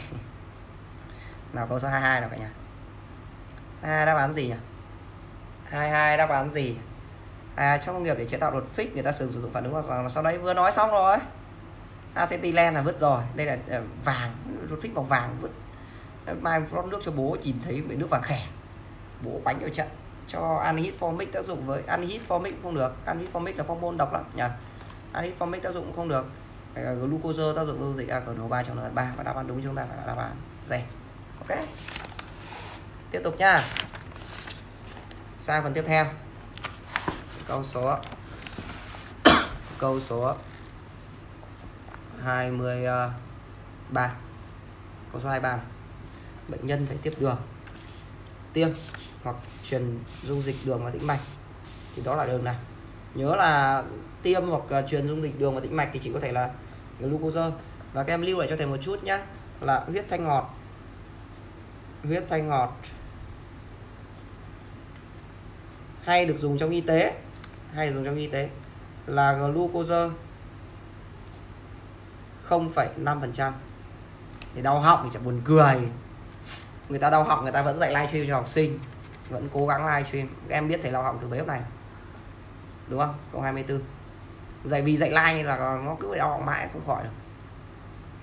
Nào câu số 22 nào cả nhà. Hai đáp án gì nhỉ? 22 đáp án gì? À, trong công nghiệp để chế tạo đột phích người ta sử dụng phản ứng mà sau đấy vừa nói xong rồi. Acetylen là vứt rồi. Đây là ờ, vàng đột phích màu vàng vứt. Ờ, mai rót nước cho bố nhìn thấy bị nước vàng khẻ bố bánh ở trận. Cho anhydride formic tác dụng với anhydride formic không được. Anhydride formic là phong môn độc lắm nhỉ? Anhydride formic tác dụng không được. Ờ, glucose tác dụng dung dịch a cờ ba trong lần ba. Và đáp án đúng chúng ta phải là đáp án D ok. Tiếp tục nha. Sang phần tiếp theo. Câu số. Câu số 23 câu số 23 bệnh nhân phải tiếp đường, tiêm hoặc truyền dung dịch đường vào tĩnh mạch. Thì đó là đường này. Nhớ là tiêm hoặc uh, truyền dung dịch đường vào tĩnh mạch thì chỉ có thể là glucose. Và các em lưu lại cho thầy một chút nhé là huyết thanh ngọt. Huyết thanh ngọt hay được dùng trong y tế hay được dùng trong y tế là glucose 0,5% thì đau họng thì chẳng buồn cười. Người ta đau họng người ta vẫn dạy livestream cho học sinh vẫn cố gắng livestream. Em biết thầy đau họng từ bếp này đúng không? Câu 24 dạy vì dạy like là nó cứ đau mãi không khỏi được.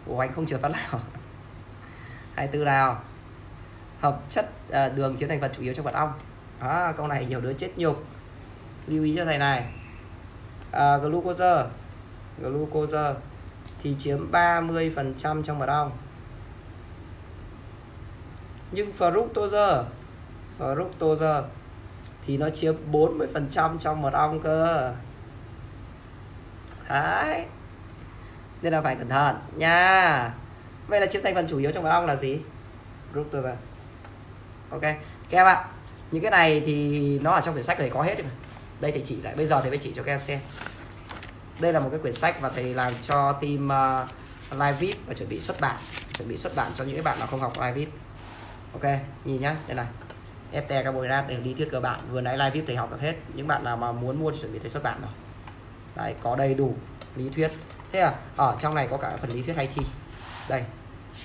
Của anh không trượt phát nào? [laughs] 24 nào? Hợp chất à, đường chiếm thành phần chủ yếu trong mật ong. À, câu này nhiều đứa chết nhục. Lưu ý cho thầy này. À, glucose. Glucose thì chiếm 30% trong mật ong. Nhưng fructose fructose thì nó chiếm 40% trong mật ong cơ đấy. Nên là phải cẩn thận nha. Vậy là chiếm thành phần chủ yếu trong mật ong là gì? Fructose ok. Các em ạ những cái này thì nó ở trong quyển sách thầy có hết rồi đây thầy chỉ lại bây giờ thầy mới chỉ cho các em xem. Đây là một cái quyển sách và thầy làm cho team uh, live vip và chuẩn bị xuất bản. Chuẩn bị xuất bản cho những bạn nào không học live vip. Ok nhìn nhá đây này. FT carbohydrate đều lý thuyết cơ bản. Vừa nãy live vip thầy học được hết. Những bạn nào mà muốn mua thì chuẩn bị thầy xuất bản rồi đấy, có đầy đủ lý thuyết. Thế à? Ở trong này có cả phần lý thuyết hay thi. Đây,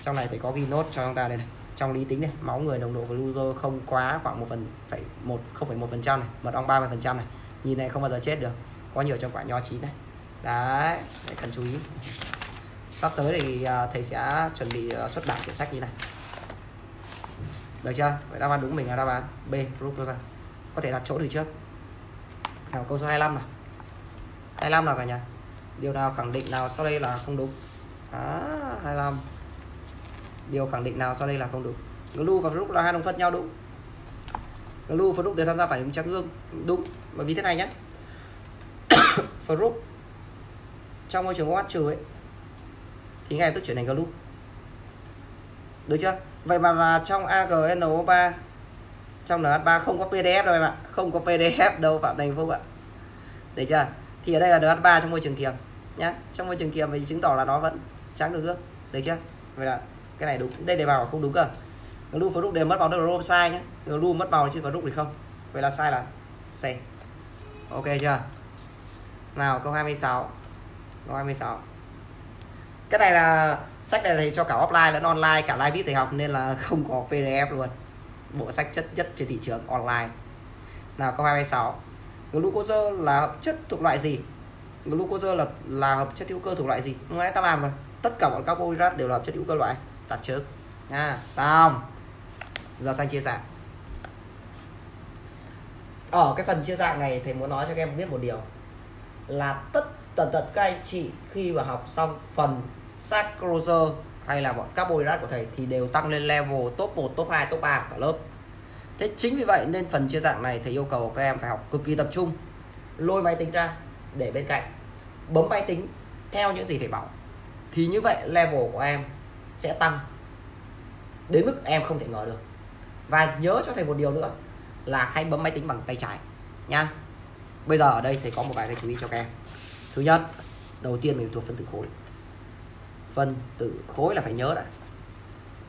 trong này thầy có ghi nốt cho chúng ta đây này. Trong lý tính này, máu người nồng độ glucose không quá khoảng một phần phải một, không phải một phần trăm này, mật ong 30 phần trăm này. Nhìn này không bao giờ chết được. Có nhiều trong quả nho chín này. Đấy, để cần chú ý. Sắp tới thì à, thầy sẽ chuẩn bị à, xuất bản quyển sách như này. Được chưa? Vậy đáp án đúng mình là đáp án B glucose có thể đặt chỗ từ trước. Nào, câu số 25 này 25 nào cả nhà điều nào khẳng định nào sau đây là không đúng? À, 25 điều khẳng định nào sau đây là không đúng? Glue và rút là hai đồng phân nhau đúng. Glue và rút đều tham gia phản ứng trắng gương đúng bởi vì thế này nhé. [coughs] Fruct trong môi trường OH trừ ấy thì ngay tức chuyển thành glue được chưa? Vậy mà, mà trong AgNO3 trong NH3 không có PDF đâu em ạ. Không có PDF đâu Phạm Thành Phúc ạ. Được chưa? Thì ở đây là NH3 trong môi trường kiềm nhá. Trong môi trường kiềm thì chứng tỏ là nó vẫn trắng được nước được chưa? Vậy là cái này đúng. Đây đề vào không đúng cơ. Glu và đều mất màu được rôm sai nhé lưu mất màu chứ có đúc thì không? Vậy là sai là C ok chưa? Nào, câu 26 câu 26 cái này là sách này thì cho cả offline lẫn online, cả live viết thầy học nên là [laughs] không có pdf luôn. Bộ sách chất, nhất trên thị trường online. Nào, câu 26 glucose là hợp chất thuộc loại gì? Glucose là là hợp chất hữu cơ thuộc loại gì? Lúc nãy ta làm rồi. Tất cả bọn carbohydrate đều là hợp chất hữu cơ loại. Tạp trước nha xong. Giờ sang chia dạng ở cái phần chia dạng này thầy muốn nói cho các em biết một điều. Là tất tần tật các anh chị khi mà học xong phần saccharose hay là bọn carbohydrate của thầy thì đều tăng lên level top 1, top 2, top 3 cả lớp. Thế chính vì vậy nên phần chia dạng này thầy yêu cầu các em phải học cực kỳ tập trung. Lôi máy tính ra để bên cạnh. Bấm máy tính theo những gì thầy bảo. Thì như vậy level của em sẽ tăng đến mức em không thể ngờ được. Và nhớ cho thầy một điều nữa là hãy bấm máy tính bằng tay trái nha. Bây giờ ở đây thầy có một vài cái chú ý cho các em. Thứ nhất, đầu tiên mình thuộc phân tử khối phân tử khối là phải nhớ đã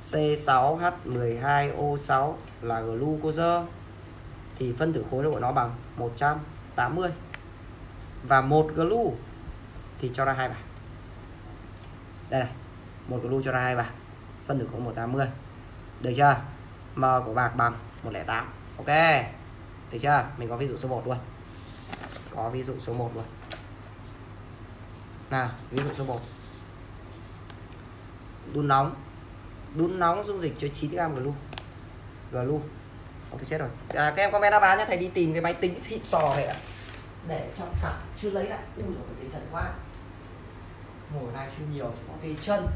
C6H12O6 là glucose thì phân tử khối của nó bằng 180 và một glu thì cho ra hai bảng. Đây này, một glu cho ra hai bảng. Phân tử khối 180 được chưa? M của bạc bằng 108 ok. Được chưa? Mình có ví dụ số 1 luôn. Có ví dụ số 1 luôn. Nào, ví dụ số 1 đun nóng đun nóng dung dịch cho 9 gram glu. Glu. Không thì chết rồi. À, các em comment đáp án nhé. Thầy đi tìm cái máy tính xịn sò này ạ. Để trong cặp chưa lấy lại ui rồi cái trần quá. Ngồi này chu nhiều có cái chân.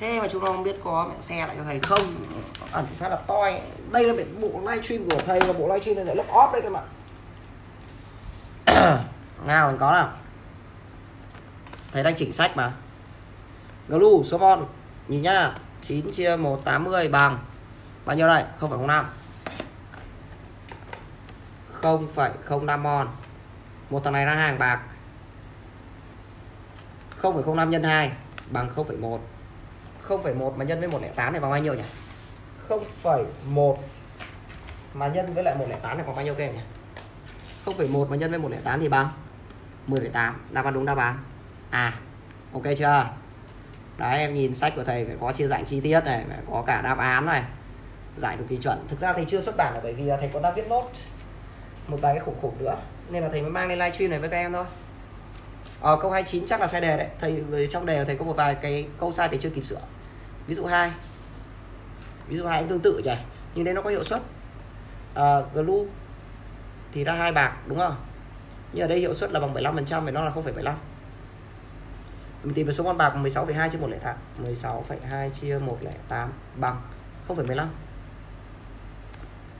Thế mà chúng nó không biết có mẹ xe lại cho thầy không? Ẩn phát là toi. Đây là bộ livestream của thầy và bộ livestream này sẽ lớp off đây các bạn. [coughs] Ngao mình có nào? Thầy đang chỉnh sách mà. Glu số mon nhìn nhá 9 chia 180 bằng. Bao nhiêu đây? 0,05 0,05 mon. Một thằng này ra hàng bạc. 0,05 nhân 2 bằng 0,1 0,1 mà nhân với 108 này bằng bao nhiêu nhỉ? 0,1 mà nhân với lại 108 này bằng bao nhiêu kem nhỉ? 0,1 mà nhân với 108 thì bằng 10,8 đáp án đúng đáp án. À ok chưa? Đấy em nhìn sách của thầy phải có chia dạng chi tiết này phải có cả đáp án này giải cực kỳ chuẩn. Thực ra thầy chưa xuất bản là bởi vì là thầy còn đang viết nốt một vài cái khủng khủng nữa nên là thầy mới mang lên livestream này với các em thôi. Ờ, câu 29 chắc là sai đề đấy. Thầy trong đề thầy có một vài cái câu sai thầy chưa kịp sửa. Ví dụ hai ví dụ hai cũng tương tự nhỉ nhưng đây nó có hiệu suất. À, glue thì ra hai bạc đúng không? Nhưng ở đây hiệu suất là bằng 75 phần trăm thì nó là 0,75 mình tìm được số con bạc 16,2 chia 108 16,2 chia 108 bằng 0,15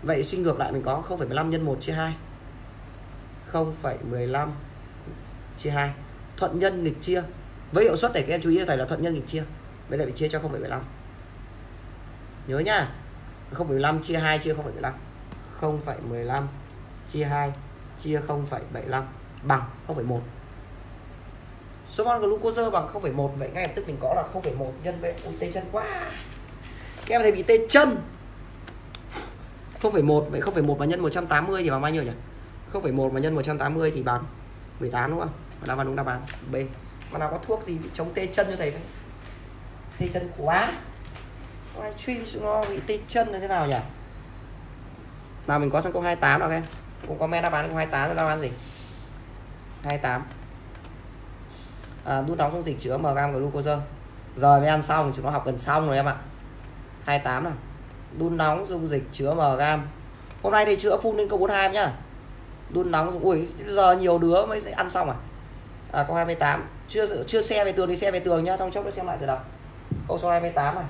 Vậy suy ngược lại mình có 0,15 nhân 1 chia 2 0,15 chia 2 Thuận nhân nghịch chia. Với hiệu suất để các em chú ý thầy là thuận nhân nghịch chia. Vậy lại bị chia cho 0,75 Nhớ nhá 0,15 chia 2 chia 0,75 0,15 chia 2 chia 0,75 bằng 0,1 Số mol glucose bằng 0,1 Vậy ngay lập tức mình có là 0,1 nhân với Ui tê chân quá. Các em thấy bị tê chân. 0,1 vậy 0,1 mà nhân 180 thì bằng bao nhiêu nhỉ? 0,1 mà nhân 180 thì bằng 18 đúng không? Đáp án đúng đáp án B. Mà nào có thuốc gì bị chống tê chân cho thầy không? Tê chân quá. Live stream nó bị tê chân là thế nào nhỉ? Nào mình có sang câu 28 nào các em? Cũng comment đáp án câu 28 là đáp án gì? 28 à, đút nóng dung dịch chứa mg glucose. Giờ mới ăn xong chúng nó học gần xong rồi em ạ. 28 này, đun nóng dung dịch chứa mg hôm nay thì chữa phun lên câu 42 nhá. Đun nóng ui giờ nhiều đứa mới sẽ ăn xong à, à câu 28 chưa chưa xe về tường thì xe về tường nhá trong chốc nó xem lại từ đầu. Câu số 28 này.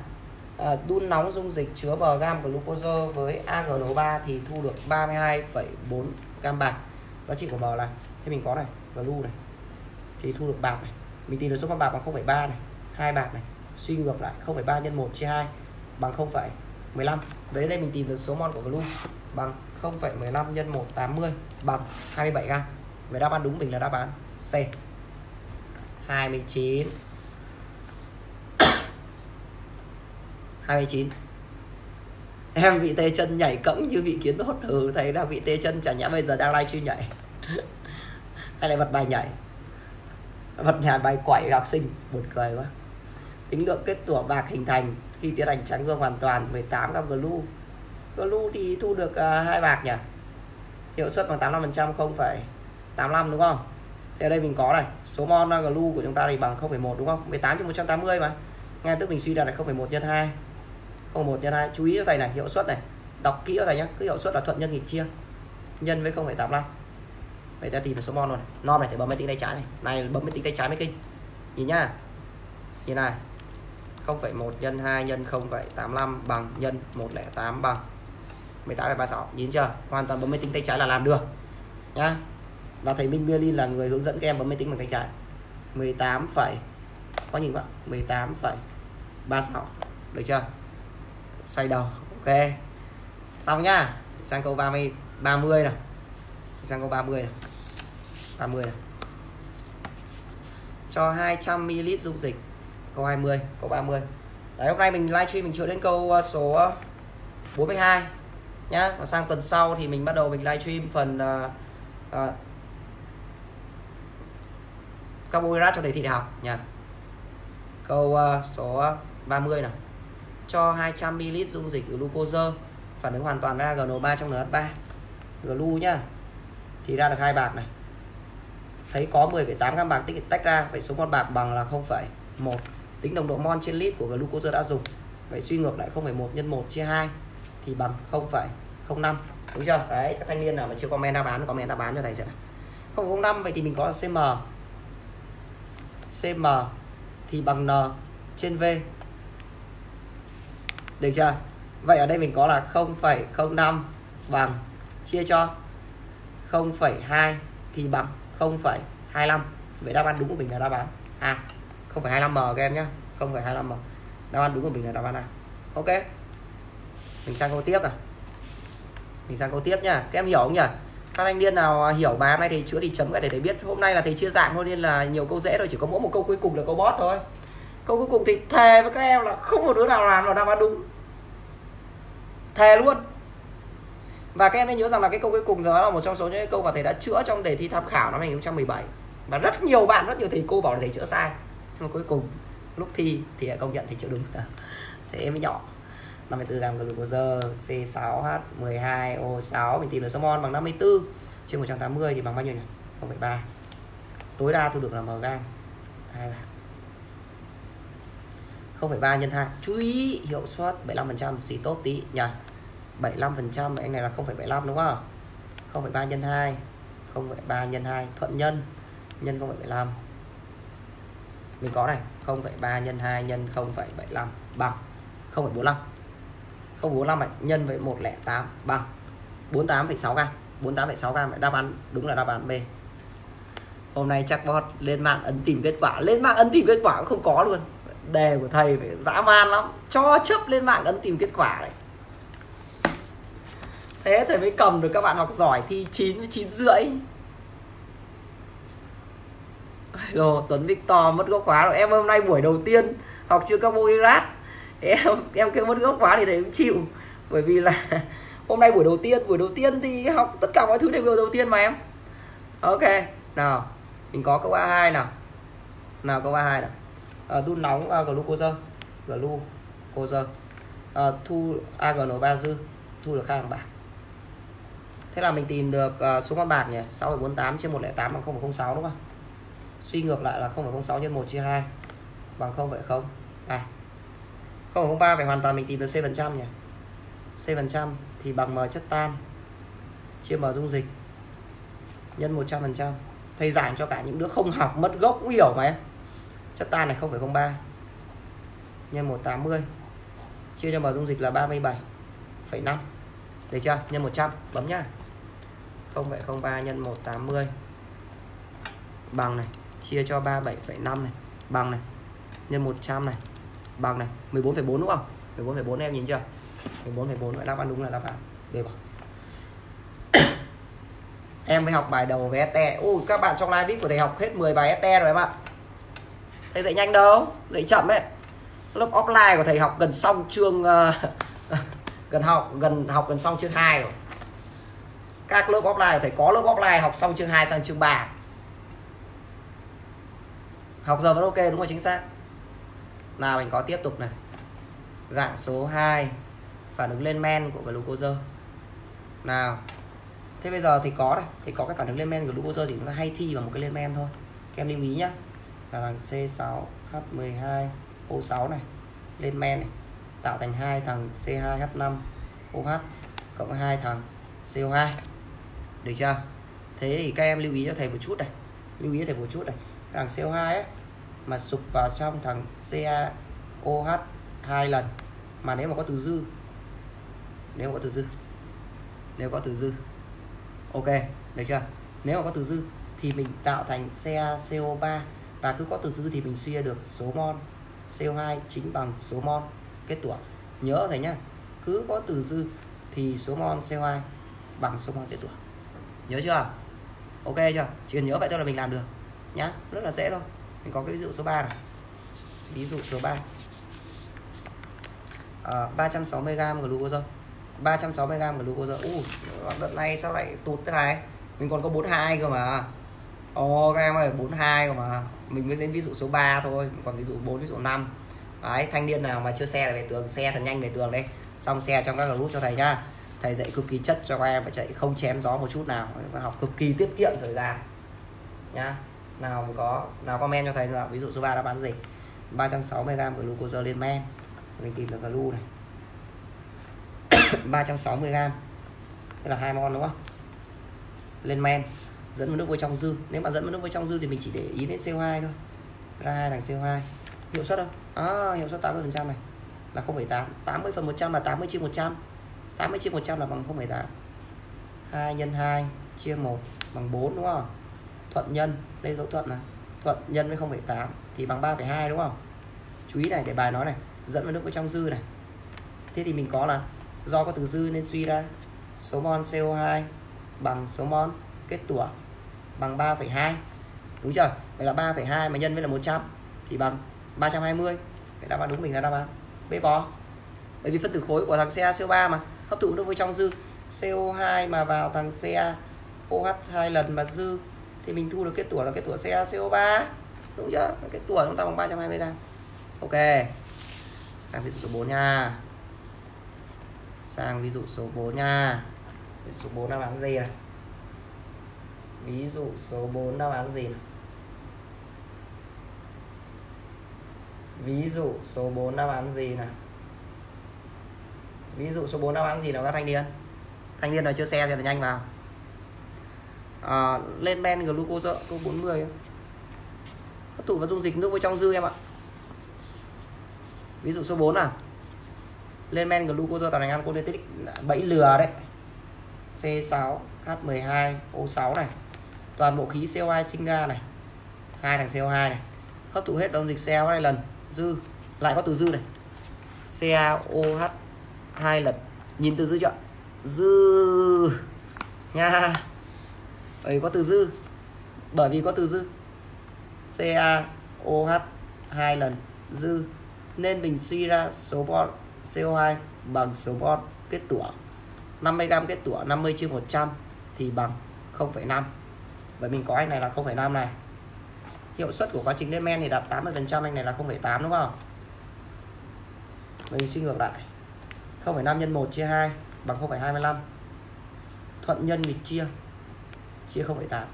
À, đun nóng dung dịch chứa mg glucose với AgNO3 thì thu được 32,4 gam bạc. Giá trị của m là thế mình có này glu này. Thì thu được bạc này mình tìm được số con bạc bằng 0,3 này hai bạc này suy ngược lại 0,3 nhân 1 chia 2 bằng 0, 15 Đấy đây mình tìm được số mol của blue bằng 0,15 nhân 180 bằng 27 gram. Vậy đáp án đúng mình là đáp án C. 29 29 [coughs] Em bị tê chân nhảy cẫng như bị kiến tốt Ừ thầy đang bị tê chân chả nhẽ bây giờ đang livestream nhảy. [laughs] Hay lại bật bài nhảy vật nhà bài quẩy học sinh. Buồn cười quá. Tính lượng kết tủa bạc hình thành khi tiến hành trắng gương hoàn toàn 18 gram glu glu thì thu được à, hai uh, bạc nhỉ? Hiệu suất bằng 85 phần trăm không phải 85 đúng không? Thì ở đây mình có này số mol à, glu của chúng ta thì bằng 0,1 đúng không? 18 trên 180 mà. Ngay tức mình suy ra là 0,1 nhân 2 0,1 nhân 2 chú ý cho thầy này hiệu suất này. Đọc kỹ cho thầy nhé cứ hiệu suất là thuận nhân nghịch chia. Nhân với 0,85 vậy ta tìm được số mol rồi non này thì bấm máy tính tay trái này. Này bấm máy tính tay trái mới kinh. Nhìn nhá. Nhìn này. 0,1 nhân 2 nhân 0,85 bằng nhân 108 bằng 18,36 nhìn chưa? Hoàn toàn bấm máy tính tay trái là làm được. Nhá. Và thầy Minh Bia là người hướng dẫn các em bấm máy tính bằng tay trái. 18 có nhìn bạn 18 phẩy 36 được chưa? Xoay đầu. Ok. Xong nhá. Sang câu 30 30 nào sang câu 30 này 30 này cho 200 ml dung dịch. Câu 20 câu 30 đấy hôm nay mình livestream mình chữa đến câu ờ, số ờ, 42 nhá. Và sang tuần sau thì mình bắt đầu mình livestream phần uh, uh, carbohydrate trong đề thị đại học nha câu uh, số 30 này cho 200 ml dung dịch glucose phản ứng hoàn toàn ra GNO3 trong NH3 glu nhá thì ra được hai bạc này. Thấy có 10,8 gam bạc tích tách ra vậy số mol bạc bằng là 0,1 tính đồng độ mol trên lít của glucose đã dùng. Vậy suy ngược lại 0,1 nhân 1 chia 2 thì bằng 0,05 đúng chưa? Đấy các thanh niên nào mà chưa comment đáp án comment đáp án cho thầy sẽ 0,05 vậy thì mình có là cm cm thì bằng n trên v. Được chưa? Vậy ở đây mình có là 0,05 bằng chia cho. 0,2 thì bằng 0,25 vậy đáp án đúng của mình là đáp án A. 0,25m các em nhé 0,25m đáp án đúng của mình là đáp án A. Ok. Mình sang câu tiếp nào. Mình sang câu tiếp nha các em hiểu không nhỉ? Các thanh niên nào hiểu bài này thì chữa thì chấm cái để thầy biết. Hôm nay là thầy chia dạng thôi nên là nhiều câu dễ rồi chỉ có mỗi một câu cuối cùng là câu bót thôi. Câu cuối cùng thì thề với các em là không một đứa nào làm là đáp án đúng. Thề luôn và các em hãy nhớ rằng là cái câu cuối cùng đó là một trong số những câu mà thầy đã chữa trong đề thi tham khảo năm 2017 và rất nhiều bạn rất nhiều thầy cô bảo là thầy chữa sai. Nhưng mà cuối cùng lúc thi thì công nhận thầy chữa đúng. [laughs] Thế em mới nhỏ. 54 gram glucose C6H12O6 mình tìm được số mol bằng 54 trên 180 thì bằng bao nhiêu nhỉ? 0,3 tối đa thu được là m gam hai là 0,3 nhân 2 chú ý hiệu suất 75% xì tốt tí nhỉ 75% anh này là 0,75 đúng không? 0,3 nhân 2 0,3 nhân 2 thuận nhân nhân 0,75 mình có này 0,3 nhân 2 nhân 0,75 bằng 0,45 045 nhân với 108 bằng 48,6 gam 48,6 gam đáp án đúng là đáp án B. Hôm nay chắc bot lên mạng ấn tìm kết quả lên mạng ấn tìm kết quả cũng không có luôn. Đề của thầy phải dã man lắm cho chấp lên mạng ấn tìm kết quả đấy thế thầy mới cầm được các bạn học giỏi thi 9 với 9 rưỡi. Rồi Tuấn Victor mất gốc khóa rồi. Em hôm nay buổi đầu tiên học chưa các môn em em kêu mất gốc khóa thì thầy cũng chịu. Bởi vì là [laughs] hôm nay buổi đầu tiên buổi đầu tiên thì học tất cả mọi thứ đều buổi đầu tiên mà em. Ok nào mình có câu A2 nào. Nào câu A2 nào. À, đun nóng à, glucose glucose à, thu AGN3 dư thu được hai bằng bạc thế là mình tìm được uh, số con bạc nhỉ? 6,48 chia 108 bằng 0,06 đúng không? Suy ngược lại là 0,06 nhân 1 chia 2 bằng 0,0 à 0,03 phải hoàn toàn mình tìm được C phần trăm nhỉ? C phần trăm thì bằng M chất tan chia M dung dịch nhân 100 phần trăm. Thầy giảng cho cả những đứa không học mất gốc cũng hiểu mà em. Chất tan này 0,03 nhân 180 chia cho M dung dịch là 37,5 được chưa? Nhân 100 bấm nhá. 0703 nhân 180 bằng này chia cho 37,5 này. Bằng này nhân 100 này. Bằng này 14,4 đúng không? 14,4 em nhìn chưa? 14,4 vậy đáp án đúng là đáp án đề bỏ [coughs] em mới học bài đầu về ST ui các bạn trong live của thầy học hết 10 bài ST rồi em ạ. Thầy dạy nhanh đâu? Dạy chậm ấy. Lớp offline của thầy học gần xong chương uh, [laughs] gần học gần học gần xong chương 2 rồi các lớp offline thầy có lớp offline học xong chương 2 sang chương 3 học giờ vẫn ok, đúng rồi chính xác. Nào, mình có tiếp tục này. Dạng số 2 phản ứng lên men của glucose. Nào, thế bây giờ thì có này, thì có cái phản ứng lên men của glucose thì chúng ta hay thi vào một cái lên men thôi. Các em lưu ý nhá. Là thằng C6H12 O6 này, lên men này, tạo thành hai thằng C2H5 OH cộng hai thằng CO2 được chưa? Thế thì các em lưu ý cho thầy một chút này. Lưu ý cho thầy một chút này. Thằng CO2 ấy mà sụp vào trong thằng CaOH hai lần, mà nếu mà có từ dư, nếu mà có từ dư, nếu có từ dư. Ok, được chưa? Nếu mà có từ dư thì mình tạo thành CaCO3 và cứ có từ dư thì mình suy ra được số mol CO2 chính bằng số mol kết tủa. Nhớ thầy nhá, cứ có từ dư thì số mol CO2 bằng số mol kết tủa nhớ chưa? Ok chưa? Chỉ cần nhớ vậy thôi là mình làm được nhá. Rất là dễ thôi. Mình có cái ví dụ số 3 này. Ví dụ số 3 à, 360g glucose. 360g glucose. U uh, đợt này sao lại tụt thế này? Mình còn có 42 cơ mà. Ồ các em ơi 42 cơ mà. Mình mới đến ví dụ số 3 thôi. Còn ví dụ 4 ví dụ 5 Đấy thanh niên nào mà chưa xe là về tường Xe thật nhanh về tường đây. Xong xe trong các group cho thầy nhá. Thầy dạy cực kỳ chất cho các em và chạy không chém gió một chút nào. Và học cực kỳ tiết kiệm thời gian. Nhá. Nào có Nào comment cho thầy là ví dụ số 3 đã bán gì? 360g glucose lên men. Mình tìm được glu này. [coughs] 360g Thế là hai món đúng không? Lên men. Dẫn vào nước vô trong dư. Nếu mà dẫn vào nước vô trong dư thì mình chỉ để ý đến CO2 thôi. Ra hai thằng CO2 hiệu suất không? À, hiệu suất 80 phần trăm này. Là 0,8 80 phần 100 là 80 trên 100 80 chia 100 là bằng 0,8 2 nhân 2 chia 1 bằng 4 đúng không? Thuận nhân đây dấu thuận này thuận nhân với 0,8 thì bằng 3,2 đúng không? Chú ý này để bài nói này dẫn vào nước vô trong dư này. Thế thì mình có là do có từ dư nên suy ra số mol CO2 bằng số mol kết tủa bằng 3,2 đúng chưa? Vậy là 3,2 mà nhân với là 100 thì bằng 320 cái đáp án đúng mình là đáp án B bò. Bởi vì phân tử khối của thằng CaCO3 mà hấp thụ nước với trong dư. CO2 mà vào thằng CaOH hai lần mà dư, thì mình thu được kết tủa là kết tủa CaCO3 đúng chưa? Kết tủa chúng ta bằng 320 gram. Ok. Sang ví dụ số 4 nha. Sang ví dụ số 4 nha. Ví dụ số 4 đáp án gì này? Ví dụ số 4 đáp án gì này? Ví dụ số 4 đáp án gì nào ví dụ số 4 đáp án gì là các thanh niên? Thanh niên là chưa xe thì nhanh vào. À, lên men glucose câu 40 hấp thụ và dung dịch nước vào trong dư em ạ. Ví dụ số 4 nào lên men glucose tạo thành alcohol bẫy lừa đấy. C6 H12O6 này. Toàn bộ khí CO2 sinh ra này. Hai thằng CO2 này. Hấp thụ hết dung dịch CO2 lần. Dư. Lại có từ dư này. CaOH hai là nhìn từ dư chưa dư. Nha. Bởi vì có từ dư. Bởi vì có từ dư. Ca oh hai lần. Dư. Nên mình suy ra số bon CO2 bằng số bon kết tủa. 50g kết tủa 50 chia 100 thì bằng 0,5 Vậy mình có anh này là 0,5 này. Hiệu suất của quá trình lên men thì đạt 80% anh này là 0,8 đúng không? Mình suy ngược lại. 0,5 nhân 1 chia 2 bằng 0,25 Thuận nhân nghịch chia Chia 0,8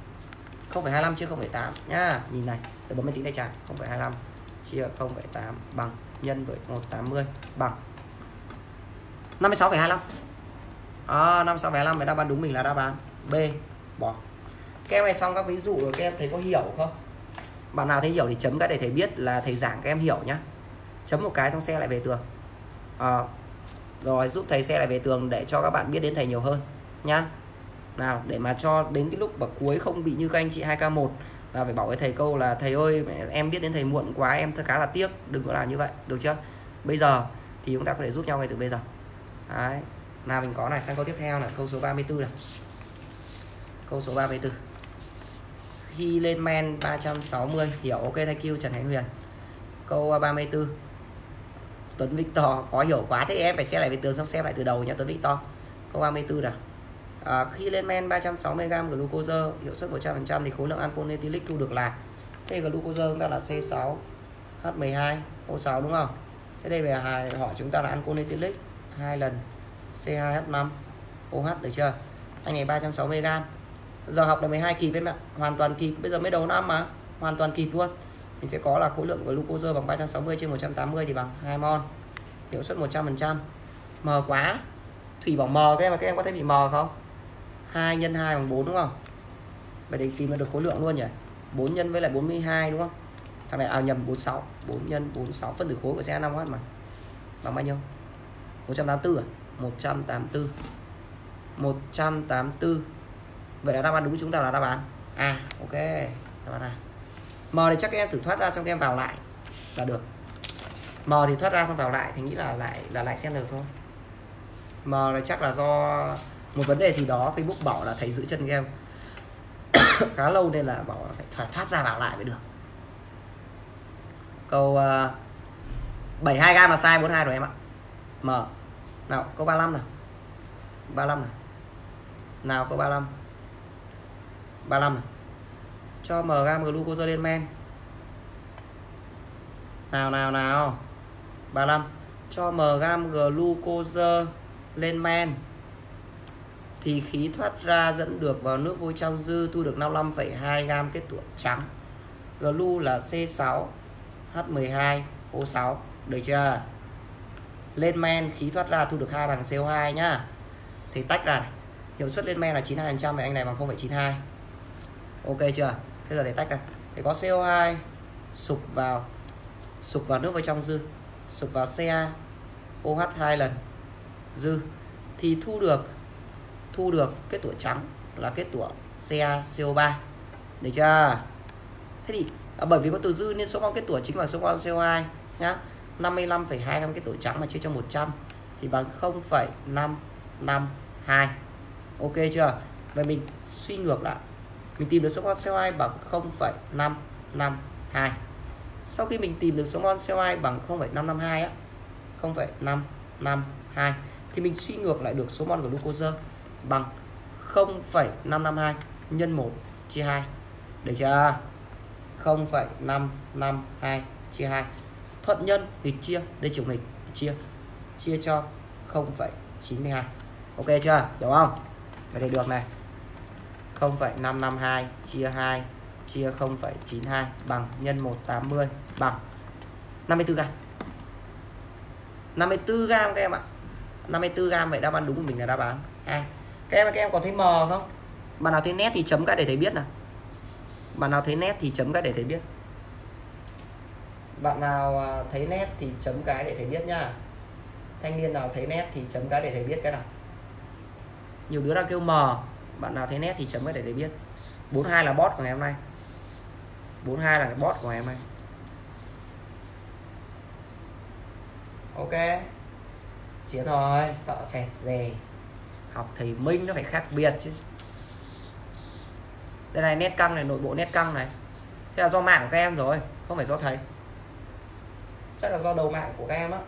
0,25 chia 0,8 nhá Nhìn này Tôi bấm máy tính tay trái 0,25 chia 0,8 bằng nhân với 180 bằng 56,25 à, 56,25 vậy đáp án đúng mình là đáp án B. Bỏ. Các em này xong các ví dụ rồi các em thấy có hiểu không? Bạn nào thấy hiểu thì chấm cái để thầy biết là thầy giảng các em hiểu nhá. Chấm một cái xong xe lại về tường. À, rồi, giúp thầy xe lại về tường để cho các bạn biết đến thầy nhiều hơn, nhá. Nào, để mà cho đến cái lúc mà cuối không bị như các anh chị 2k1 là phải bảo với thầy câu là, thầy ơi, em biết đến thầy muộn quá, em thật khá là tiếc, đừng có làm như vậy. Được chưa? Bây giờ thì chúng ta có thể giúp nhau ngay từ bây giờ. Đấy. nào, mình có này, sang câu tiếp theo là câu số 34 này. Câu số 34 khi lên men 360 hiểu, ok, thank you, Trần Khánh Huyền. Câu 34 Tuấn Victor khó hiểu quá thế em phải xem lại về tường xong xem lại từ đầu nhá Tuấn Victor. Câu 34 nào. À, khi lên men 360g glucose hiệu suất 100% thì khối lượng alcohol thu được là thế glucose chúng ta là C6 H12 O6 đúng không? Thế đây về hỏi chúng ta là alcohol hai lần C2H5 OH được chưa? Anh này 360g giờ học là 12 kịp em ạ hoàn toàn kịp. Bây giờ mới đầu năm mà hoàn toàn kịp luôn mình sẽ có là khối lượng glucose bằng 360 trên 180 thì bằng 2 mol. Hiệu suất 100% mờ quá. Thủy bảo mờ các em mà các em có thấy bị mờ không? 2 nhân 2 bằng 4 đúng không? Vậy thì tìm được khối lượng luôn nhỉ? 4 nhân với lại 42 đúng không? Thằng này à nhầm 46 4 nhân 46 phân tử khối của xe 5 mà. Bằng bao nhiêu? 184 à? 184 184 vậy là đáp án đúng chúng ta là đáp án A. À, ok đáp án A. M thì chắc các em thử thoát ra xong các em vào lại là được. M thì thoát ra xong vào lại thì nghĩ là lại là lại xem được thôi. M là chắc là do một vấn đề gì đó Facebook bảo là thầy giữ chân game [coughs] khá lâu nên là bảo là phải thoát, thoát ra vào lại mới được. Câu à, uh, 72 gam là sai 42 rồi em ạ. M nào câu 35 nào. 35 nào. Nào câu 35 35 nào cho m gam glucose lên men nào nào. Nào 35 cho m gam glucose lên men thì khí thoát ra dẫn được vào nước vôi trong dư thu được 55,2 gam kết tủa trắng. Glu là C6 H12 O6 được chưa? Lên men khí thoát ra thu được hai thằng CO2 nhá. Thì tách ra hiệu suất lên men là 92% vậy anh này bằng 0,92 ok chưa? Bây giờ để tách ra thì có CO2 sụp vào sụp vào nước vào trong dư. Sụp vào Ca OH hai lần dư. Thì thu được thu được kết tủa trắng là kết tủa CaCO3 được chưa? Thế thì à, bởi vì có từ dư nên số mol kết tủa chính là số mol CO2 nhá. 55,2 gam kết tủa trắng mà chia cho 100 thì bằng 0,552 ok chưa? Vậy mình suy ngược lại mình tìm được số mol CO2 bằng 0,552 sau khi mình tìm được số mol CO2 bằng 0,552 á 0,552 thì mình suy ngược lại được số mol của glucose bằng 0,552 nhân 1 chia 2 được chưa? 0,552 chia 2 thuận nhân nghịch chia đây chiều nghịch chia chia cho 0,92 ok chưa? Hiểu không? Vậy thì được này. 0,552 chia 2 chia 0,92 bằng nhân 180 bằng 54 gram 54 gram các em ạ. 54 gram vậy đáp án đúng của mình là đáp án A các em các em có thấy mờ không? Bạn nào thấy nét thì chấm cái để thấy biết nào. Bạn nào thấy nét thì chấm cái để thấy biết. Bạn nào à, thấy nét thì chấm cái để thấy biết nhá thanh niên nào thấy nét thì chấm cái để thấy biết cái nào. Nhiều đứa đang kêu mờ bạn nào thấy nét thì chấm cái để để biết. 42 là bot của ngày hôm nay. 42 là cái bot của ngày hôm nay. Ok. Chiến thôi sợ sẹt dề học thầy Minh nó phải khác biệt chứ. Đây này, nét căng này, nội bộ nét căng này. Thế là do mạng của các em rồi, không phải do thầy. Chắc là do đầu mạng của các em á.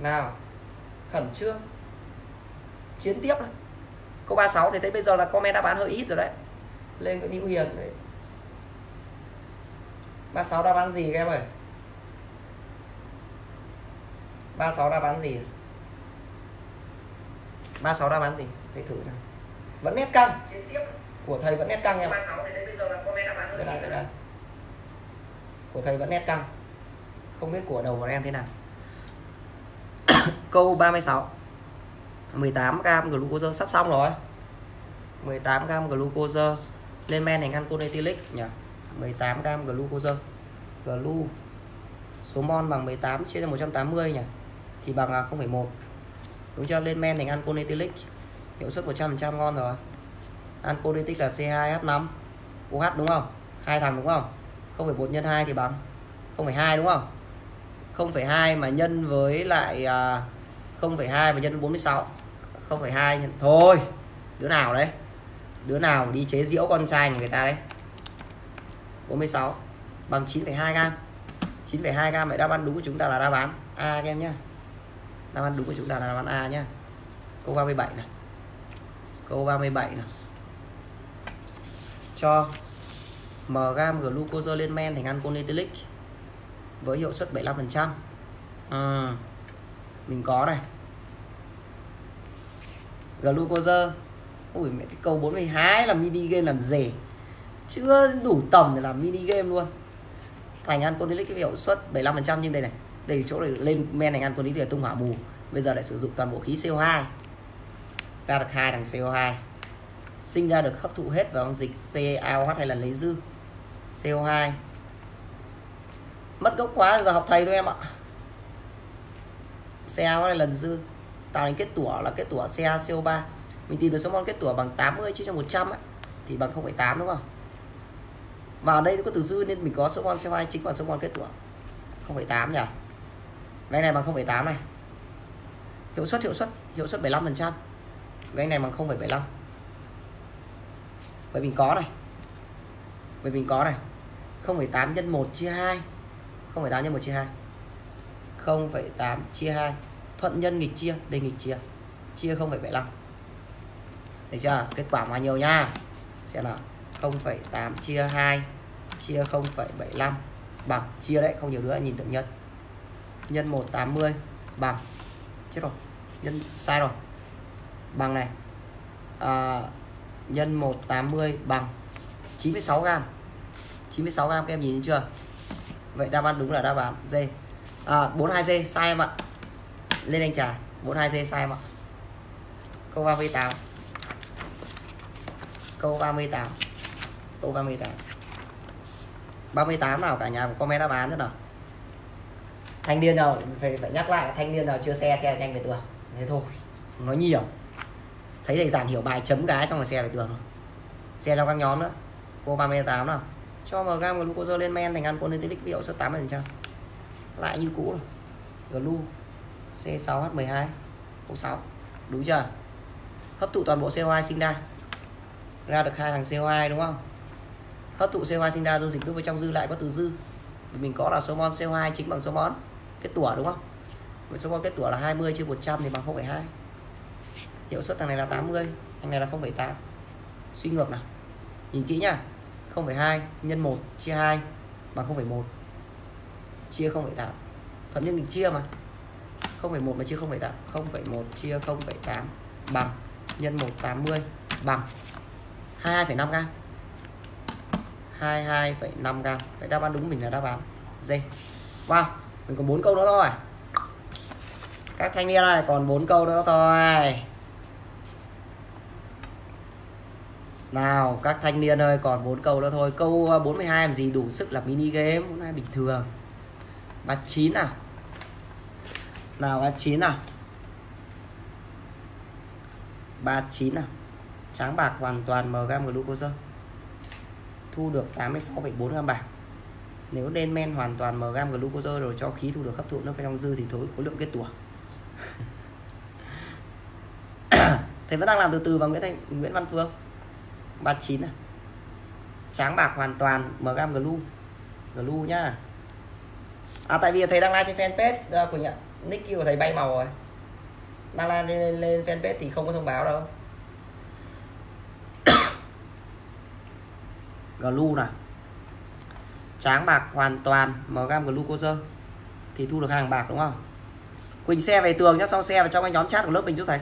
Nào khẩn trương. Chiến tiếp này. câu 36 thì thấy bây giờ là comment đáp án hơi ít rồi đấy. Lên cái Hữu Hiền đấy. 36 đáp án gì các em ơi? 36 đáp án gì? 36 đáp án gì? Thầy thử xem. Vẫn nét căng. Của thầy vẫn nét căng em của thầy vẫn nét căng. Không biết của đầu của em thế nào [coughs] câu 36 18 gram glucose sắp xong rồi. 18 gram glucose lên men thành alcohol ethylic nhỉ? 18 gram glucose. Glu số mol bằng 18 chia cho 180 nhỉ? Thì bằng à, 0,1 đúng chưa? Lên men thành alcohol ethylic hiệu suất 100% ngon rồi. Alcohol ethylic là C2H5 OH đúng không? Hai thằng đúng không? 0,1 nhân 2 thì bằng 0,2 đúng không? 0,2 mà nhân với lại à, 0,2 mà nhân với 46 0,2 nhân thôi đứa nào đấy đứa nào đi chế diễu con trai người ta đấy. 46 bằng 9,2 gam, 9,2 gam vậy đáp án đúng của chúng ta là đáp án A các em nhé đáp án đúng của chúng ta là đáp án A nhé câu 37 này. Câu 37 này. Cho m gam glucose lên men thành alcohol ethylic với hiệu suất 75% ừ. À, mình có này. Glucose. Ui, mẹ, cái câu 42 là mini game làm rể chưa đủ tầm để làm mini game luôn. Thành alcohol ethylic cái hiệu suất 75% nhưng đây này. Đây chỗ này lên men thành alcohol ethylic là tung hỏa mù. Bây giờ lại sử dụng toàn bộ khí CO2 ra được hai đằng CO2 sinh ra được hấp thụ hết vào dịch CaOH hay là lấy dư? CO2 mất gốc quá giờ học thầy thôi em ạ. Xe hay lần dư. Tạo thành kết tủa là kết tủa xe CO3 mình tìm được số mol kết tủa bằng 80 chia cho 100 ấy, thì bằng 0,8 đúng không? Và ở đây có từ dư nên mình có số mol CO2 chính bằng số mol kết tủa. 0,8 nhỉ? Cái này bằng 0,8 này. Hiệu suất hiệu suất hiệu suất 75 phần trăm. Cái này bằng 0,75 bởi mình có này. Bởi mình có này. 0,8 nhân 1 chia 2 0,8 nhân 1 chia 2 0,8 chia 2 thuận nhân nghịch chia đây nghịch chia. Chia 0,75 thấy chưa? Kết quả bao nhiêu nha. Xem nào. 0,8 chia 2 chia 0,75 bằng. Chia đấy không nhiều nữa nhìn tượng nhân. Nhân 180 bằng. Chết rồi. Nhân sai rồi. Bằng này. À, nhân 180 bằng 96 gram 96 gram các em nhìn chưa? Vậy đáp án đúng là đáp án D à, 42D sai em ạ. Lên anh trà 42D sai em ạ. Câu 38 câu 38 câu 38 38 nào cả nhà comment đáp án thế nào? Thanh niên nào phải phải nhắc lại thanh niên nào chưa xe xe nhanh về tường thế thôi nói nhiều. Thấy thầy giảng hiểu bài chấm cái xong rồi xe về tường xe trong các nhóm nữa. Cô 38 nào? Cho mg glucose lên men thành ăn colinetic hiệu suất 80 phần trăm. Lại như cũ rồi. Glu C6H12 O6 đúng chưa? Hấp thụ toàn bộ CO2 sinh ra. Ra được hai thằng CO2 đúng không? Hấp thụ CO2 sinh ra dung dịch lúc với trong dư lại có từ dư. Vì mình có là số mol CO2 chính bằng số mol kết tủa đúng không? Với số mol kết tủa là 20 chia 100 thì bằng 0,2 hiệu suất thằng này là 80 thằng này là 0,8 suy ngược nào. Nhìn kỹ nhá. 0,2 nhân 1 chia 2 bằng 0,1 chia 0,8 thuận nhân mình chia mà. 0,1 mà chia 0,8 0,1 chia 0,8 bằng nhân 180 bằng 22,5 gram. 22,5 gram. Vậy đáp án đúng mình là đáp án D. Wow Mình còn 4 câu nữa thôi. Các thanh niên này còn 4 câu nữa thôi. Nào các thanh niên ơi còn bốn câu nữa thôi. Câu ờ, 42 làm gì? Đủ sức là mini game Cũng là bình thường. 39 à? nào Nào 39 nào 39 nào Tráng bạc hoàn toàn mg glucose thu được 86,4 gam bạc. Nếu lên men hoàn toàn mg glucose rồi cho khí thu được hấp thụ nó phải trong dư thì thối khối lượng kết tủa. [coughs] Thầy vẫn đang làm từ từ và Nguyễn Thanh Nguyễn Văn Phương. 39 này tráng bạc hoàn toàn mgam glue glue nhá. À tại vì thầy đang like trên fanpage à, của nhận nick kia của thầy bay màu rồi. Đang like lên, lên fanpage thì không có thông báo đâu. [coughs] Glue này tráng bạc hoàn toàn mgam glucose thì thu được hàng bạc đúng không? Quỳnh xe về tường nhá xong xe vào trong cái nhóm chat của lớp mình giúp thầy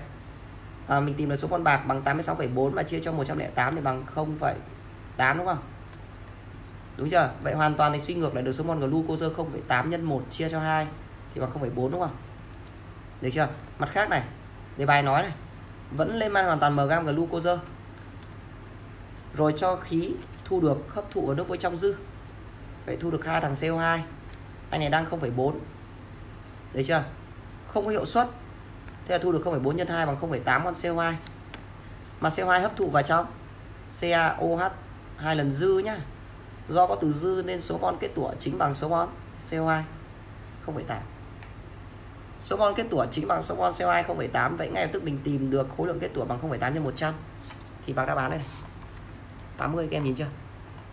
à, mình tìm được số con bạc bằng 86,4 mà chia cho 108 thì bằng 0,8 đúng không? Đúng chưa? Vậy hoàn toàn thì suy ngược lại được số mol glucose 0,8 nhân 1 chia cho 2 thì bằng 0,4 đúng không? Được chưa? Mặt khác này đề bài nói này vẫn lên man hoàn toàn mg glucose rồi cho khí thu được hấp thụ ở nước với trong dư. Vậy thu được hai thằng CO2 anh này đang 0,4 đấy chưa? Không có hiệu suất thế là thu được 0,4 nhân 2 bằng 0,8 con CO2 mà CO2 hấp thụ vào trong. CaOH hai lần dư nhá. Do có từ dư nên số mol kết tủa chính bằng số mol CO2 0,8 số mol kết tủa chính bằng số mol CO2 0,8 vậy ngay lập tức mình tìm được khối lượng kết tủa bằng 0,8 nhân 100 thì bằng đáp án đây này. 80 các em nhìn chưa?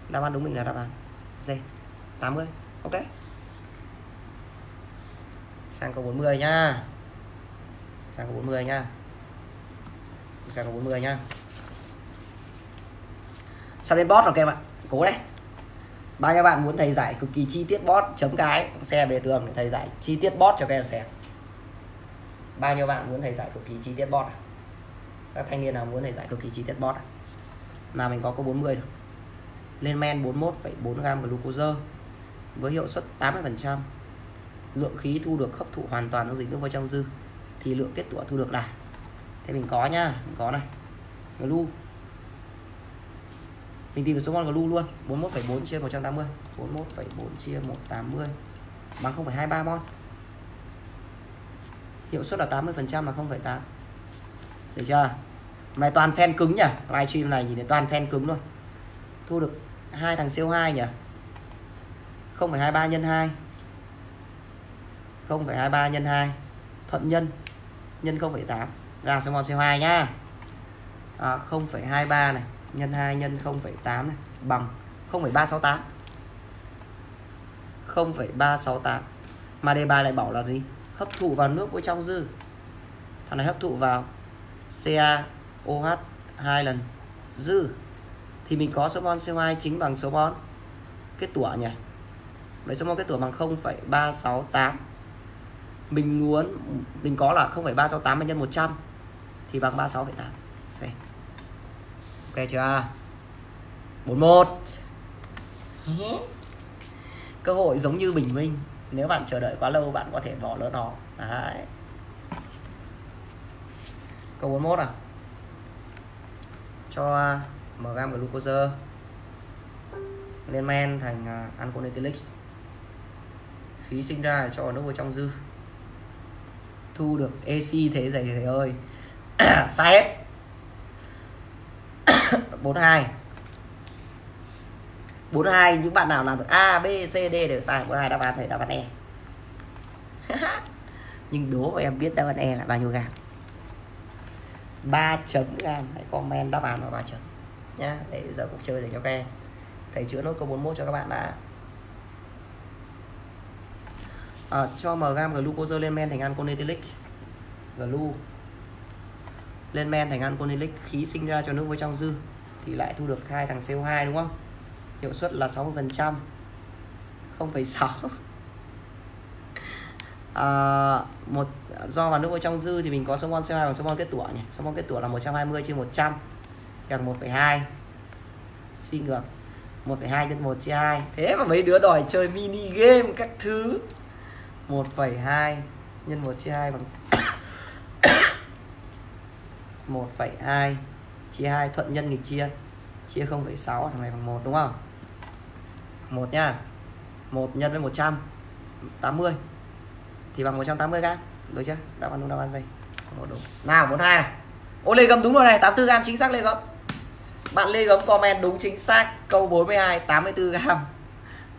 Đáp án đúng mình là đáp án D 80 ok. Sang câu 40 nhá sang câu 40 nhá. Sang câu 40 nhá. Sang đến boss rồi các em ạ? Cố đấy bao nhiêu bạn muốn thầy giải cực kỳ chi tiết boss chấm cái xe về tường để thầy giải chi tiết boss cho các em xem. Bao nhiêu bạn muốn thầy giải cực kỳ chi tiết boss à? các thanh niên nào muốn thầy giải cực kỳ chi tiết boss à? nào mình có câu 40 rồi lên men 41,4 gram glucose với hiệu suất 80% lượng khí thu được hấp thụ hoàn toàn dung dịch nước vào trong dư thì lượng kết tủa thu được là thế mình có nhá mình có này. Glu mình tìm được số mol glu luôn 41,4 chia 180 41,4 chia 180 bằng 0,23 mol hiệu suất là 80 phần trăm là 0,8 được chưa? Này toàn fan cứng nhỉ? Livestream này nhìn thấy toàn fan cứng luôn. Thu được hai thằng CO2 nhỉ? 0,23 nhân 2 0,23 nhân 2 thuận nhân nhân 0,8 ra số mol CO2 nhá. À, 0,23 này nhân 2 nhân 0,8 này bằng 0,368 0,368 mà đề bài lại bảo là gì? Hấp thụ vào nước với trong dư. Thằng này hấp thụ vào CaOH hai lần dư. Thì mình có số mol CO2 chính bằng số mol kết tủa nhỉ? Vậy số mol kết tủa bằng 0,368 mình muốn mình có là 0,368 nhân 100 thì bằng 36,8 C ok chưa? 41 cơ hội giống như bình minh. Nếu bạn chờ đợi quá lâu bạn có thể bỏ lỡ nó. Đấy. Câu 41 à? Cho mgam glucose. Lên men thành uh, alcohol ethylic khí sinh ra cho nước vào trong dư thu được AC thế gì thầy ơi. [clears throat] Sai hết. [clears throat] 42 42 những bạn nào làm được A, B, C, D đều sai. 42 đáp án thầy, đáp án E. [laughs] Nhưng đố mà em biết đáp án E là bao nhiêu gam? 3 chấm gam. Hãy comment đáp án vào 3 chấm. Nhá để giờ cuộc chơi dành cho các em. Thầy chữa nốt câu 41 cho các bạn đã à, cho m glucose lên men thành alcohol glu. Lên men thành alcohol khí sinh ra cho nước với trong dư thì lại thu được hai thằng CO2 đúng không? Hiệu suất là 60 phần trăm 0,6 à, [laughs] ờ, một do vào nước vào trong dư thì mình có số mol CO2 bằng số mol kết tủa nhỉ? Số mol kết tủa là 120 trên 100 bằng 1,2 suy ngược 1,2 nhân 1 chia 2 thế mà mấy đứa đòi chơi mini game các thứ. 1,2 nhân 1 chia 2 bằng [coughs] 1,2 chia 2 thuận nhân nghịch chia chia 0,6 thằng này bằng 1 đúng không? 1 nha 1 nhân với 100 80 thì bằng 180 gram được chưa? Đáp án đúng đáp án gì một đúng. Nào 42 này. Ô lê gấm đúng rồi này 84 gram chính xác lê gấm. Bạn lê gấm comment đúng chính xác câu 42 84 gram.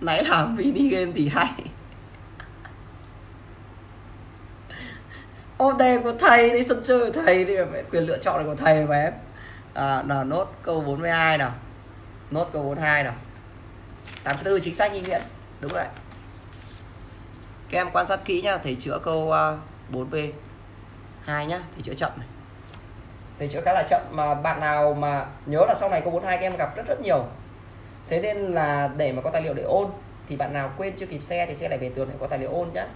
Nãy làm mini game thì hay. Ô đề của thầy đi sân chơi của thầy đi quyền lựa chọn của thầy mà em. À, nào nốt câu 42 nào. Nốt câu 42 nào. 84 chính xác như Nguyễn đúng rồi. Các em quan sát kỹ nhá thầy chữa câu uh, 4B 2 nhá thầy chữa chậm này. Thầy chữa khá là chậm mà bạn nào mà nhớ là sau này câu 42 các em gặp rất rất nhiều. Thế nên là để mà có tài liệu để ôn thì bạn nào quên chưa kịp xe thì xe lại về tường để có tài liệu ôn nhá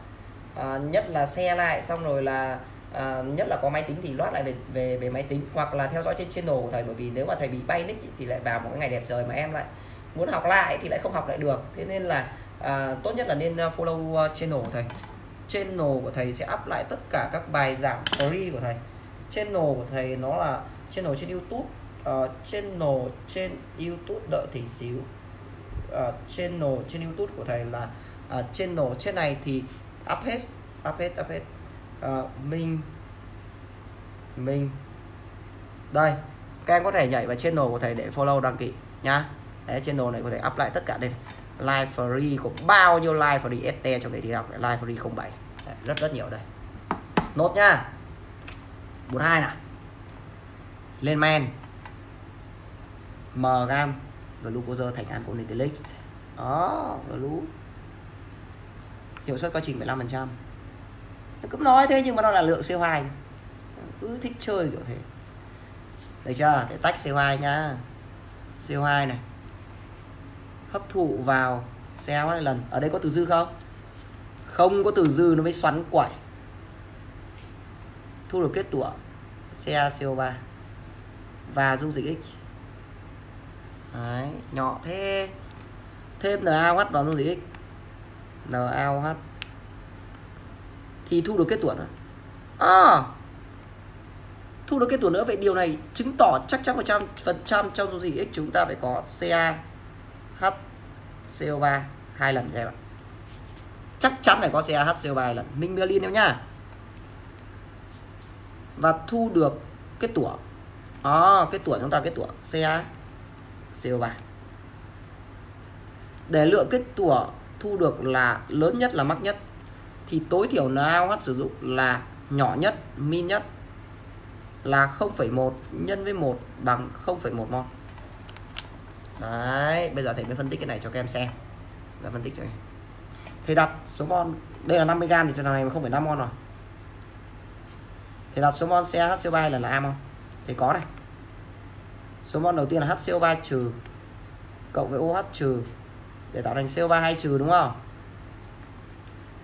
à, nhất là xe lại xong rồi là à, nhất là có máy tính thì loát lại về về về máy tính hoặc là theo dõi trên channel của thầy. Bởi vì nếu mà thầy bị bay nick thì lại vào một cái ngày đẹp trời mà em lại muốn học lại thì lại không học lại được. Thế nên là à, tốt nhất là nên follow channel của thầy. Channel của thầy sẽ up lại tất cả các bài giảng free của thầy. Channel của thầy nó là channel trên youtube uh, channel trên youtube đợi thì xíu. Uh, channel trên youtube của thầy là uh, channel trên này thì up hết up hết up hết. Ờ, uh, mình mình đây các em có thể nhảy vào channel của thầy để follow đăng ký nhá. Đấy channel này có thể up lại tất cả đây live free có bao nhiêu live free ST trong đề thi học live free 07 đấy, rất rất nhiều đây. Nốt nhá. 42 nào. Lên men. M gam. Glucose thành alcohol đó glu hiệu suất quá trình 15 phần trăm. Cứ nói thế nhưng mà nó là lượng CO2 cứ thích chơi kiểu thế. Được chưa? Để tách CO2 nhá. CO2 này. Hấp thụ vào CO2 hai lần. Ở đây có từ dư không? Không có từ dư nó mới xoắn quẩy. Thu được kết tủa CaCO3 và dung dịch X. Đấy, nhỏ thế. Thêm NaOH vào dung dịch X. NaOH thì thu được kết tủa nữa à, thu được kết tủa nữa vậy điều này chứng tỏ chắc chắn 100 phần trăm trong dung dịch X chúng ta phải có Ca H CO3 hai lần các bạn. Chắc chắn phải có Ca H CO3 hai lần. Minh lên em nhá. Và thu được kết tủa. À, kết tủa chúng ta kết tủa Ca CO3 để lượng kết tủa thu được là lớn nhất là mắc nhất. Thì tối thiểu NaOH sử dụng là nhỏ nhất min nhất là 0,1 nhân với 1 bằng 0,1 mol. Đấy bây giờ thầy mới phân tích cái này cho các em xem. Giờ phân tích cho em. Thầy đặt số mol đây là 50 g thì cho này 0,5 mol rồi. Thì đặt số mol CaHCO3 là là am không? Thì có này. Số mol đầu tiên là HCO3 trừ cộng với OH trừ để tạo thành CO3 2 trừ đúng không?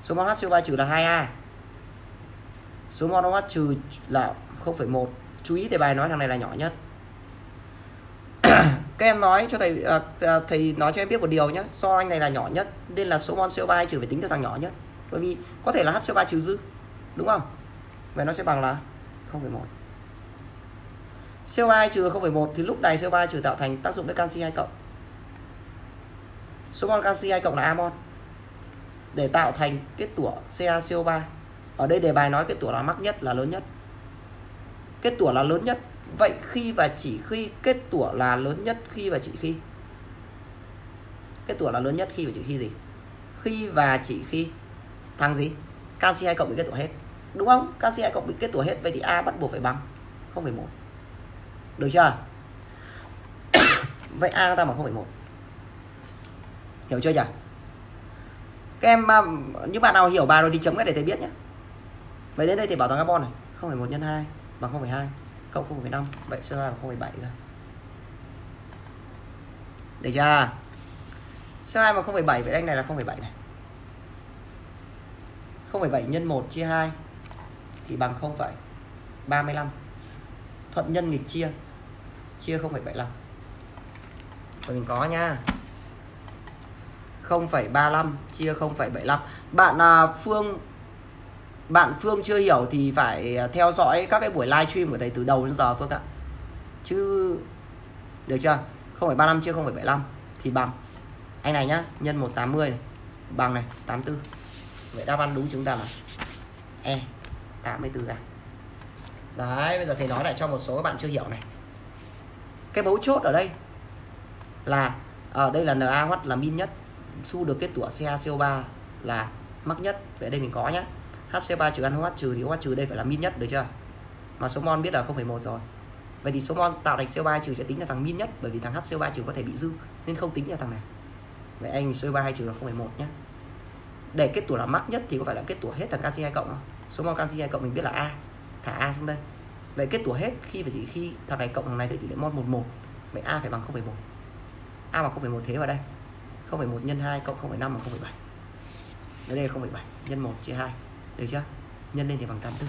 Số mol HCO3 trừ là 2A số mol OH trừ là 0,1 chú ý đề bài nói thằng này là nhỏ nhất. [coughs] Các em nói cho thầy à, à, thầy nói cho em biết một điều nhé so anh này là nhỏ nhất nên là số mol CO3 trừ phải tính theo thằng nhỏ nhất. Bởi vì có thể là HCO3 trừ dư đúng không? Vậy nó sẽ bằng là 0,1 CO2 trừ 0,1 thì lúc này CO3 trừ tạo thành tác dụng với canxi 2 cộng số mol canxi 2 cộng là amon để tạo thành kết tủa CaCO3 ở đây đề bài nói kết tủa là mắc nhất là lớn nhất. Kết tủa là lớn nhất vậy khi và chỉ khi kết tủa là lớn nhất khi và chỉ khi. Kết tủa là lớn nhất khi và chỉ khi gì? Khi và chỉ khi. Thằng gì? Canxi 2 cộng bị kết tủa hết. Đúng không? Canxi 2 cộng bị kết tủa hết vậy thì A bắt buộc phải bằng 0,1 được chưa? [coughs] Vậy A ta bằng 0,1 hiểu chưa nhỉ? Các em à, những bạn nào hiểu bài rồi thì chấm cái để thầy biết nhé. Vậy đến đây thì bảo toàn carbon này. Không phải một nhân hai bằng không phải hai cộng không phải năm. Vậy sơ ra bằng không phải bảy rồi. Để chưa? Sơ hai mà không phải bảy, vậy anh này là không phải bảy này. Không phải bảy nhân một chia hai thì bằng không phải ba mươi lăm. Thuận nhân nghịch chia chia không phải bảy lăm. Rồi mình có nha. 0,35 chia 0,75 bạn à, Phương bạn Phương chưa hiểu thì phải theo dõi các cái buổi livestream của thầy từ đầu đến giờ Phương ạ. Chứ được chưa? 0,35 chia 0,75 thì bằng. Anh này nhá nhân 180 này. Bằng này 84 vậy đáp án đúng chúng ta là E 84 gram à. đấy bây giờ thầy nói lại cho một số các bạn chưa hiểu này. Cái mấu chốt ở đây là ở à, đây là Na hoặc là min nhất xu được kết tủa CaCO3 là mắc nhất vậy đây mình có nhé HCO3 trừ ăn OH trừ thì OH trừ đây phải là min nhất được chưa? Mà số mol biết là 0,1 rồi. Vậy thì số mol tạo thành CO3 trừ sẽ tính là thằng min nhất bởi vì thằng HCO3 trừ có thể bị dư nên không tính là thằng này. Vậy anh CO3 hay trừ là 0,1 nhé để kết tủa là mắc nhất thì có phải là kết tủa hết thằng canxi 2 cộng không? Số mol canxi 2 cộng mình biết là A thả A xuống đây. Vậy kết tủa hết khi và chỉ khi thằng này cộng thằng này thì tỷ lệ mol 11 vậy A phải bằng 0,1 A bằng 0,1 thế vào đây. 0,1 nhân 2 cộng 0,5 bằng 0,7 đây là 0,7 nhân 1 chia 2 được chưa? Nhân lên thì bằng 84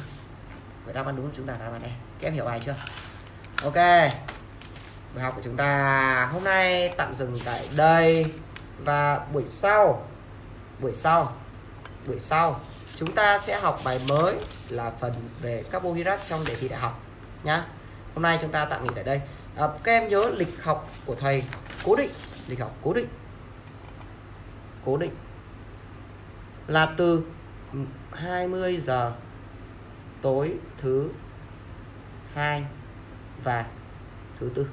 vậy đáp án đúng của chúng ta là đáp án này các em hiểu bài chưa? Ok. Bài học của chúng ta hôm nay tạm dừng tại đây. Và buổi sau buổi sau buổi sau chúng ta sẽ học bài mới là phần về carbohydrate trong đề thi đại học nhá. Hôm nay chúng ta tạm nghỉ tại đây. À, các em nhớ lịch học của thầy cố định lịch học cố định cố định. Là từ 20 giờ tối thứ hai và thứ tư.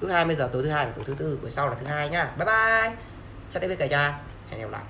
Cứ 20 giờ tối thứ hai và tối thứ tư, buổi sau là thứ hai nhá bye bye. Chào tạm biệt cả nhà hẹn gặp lại.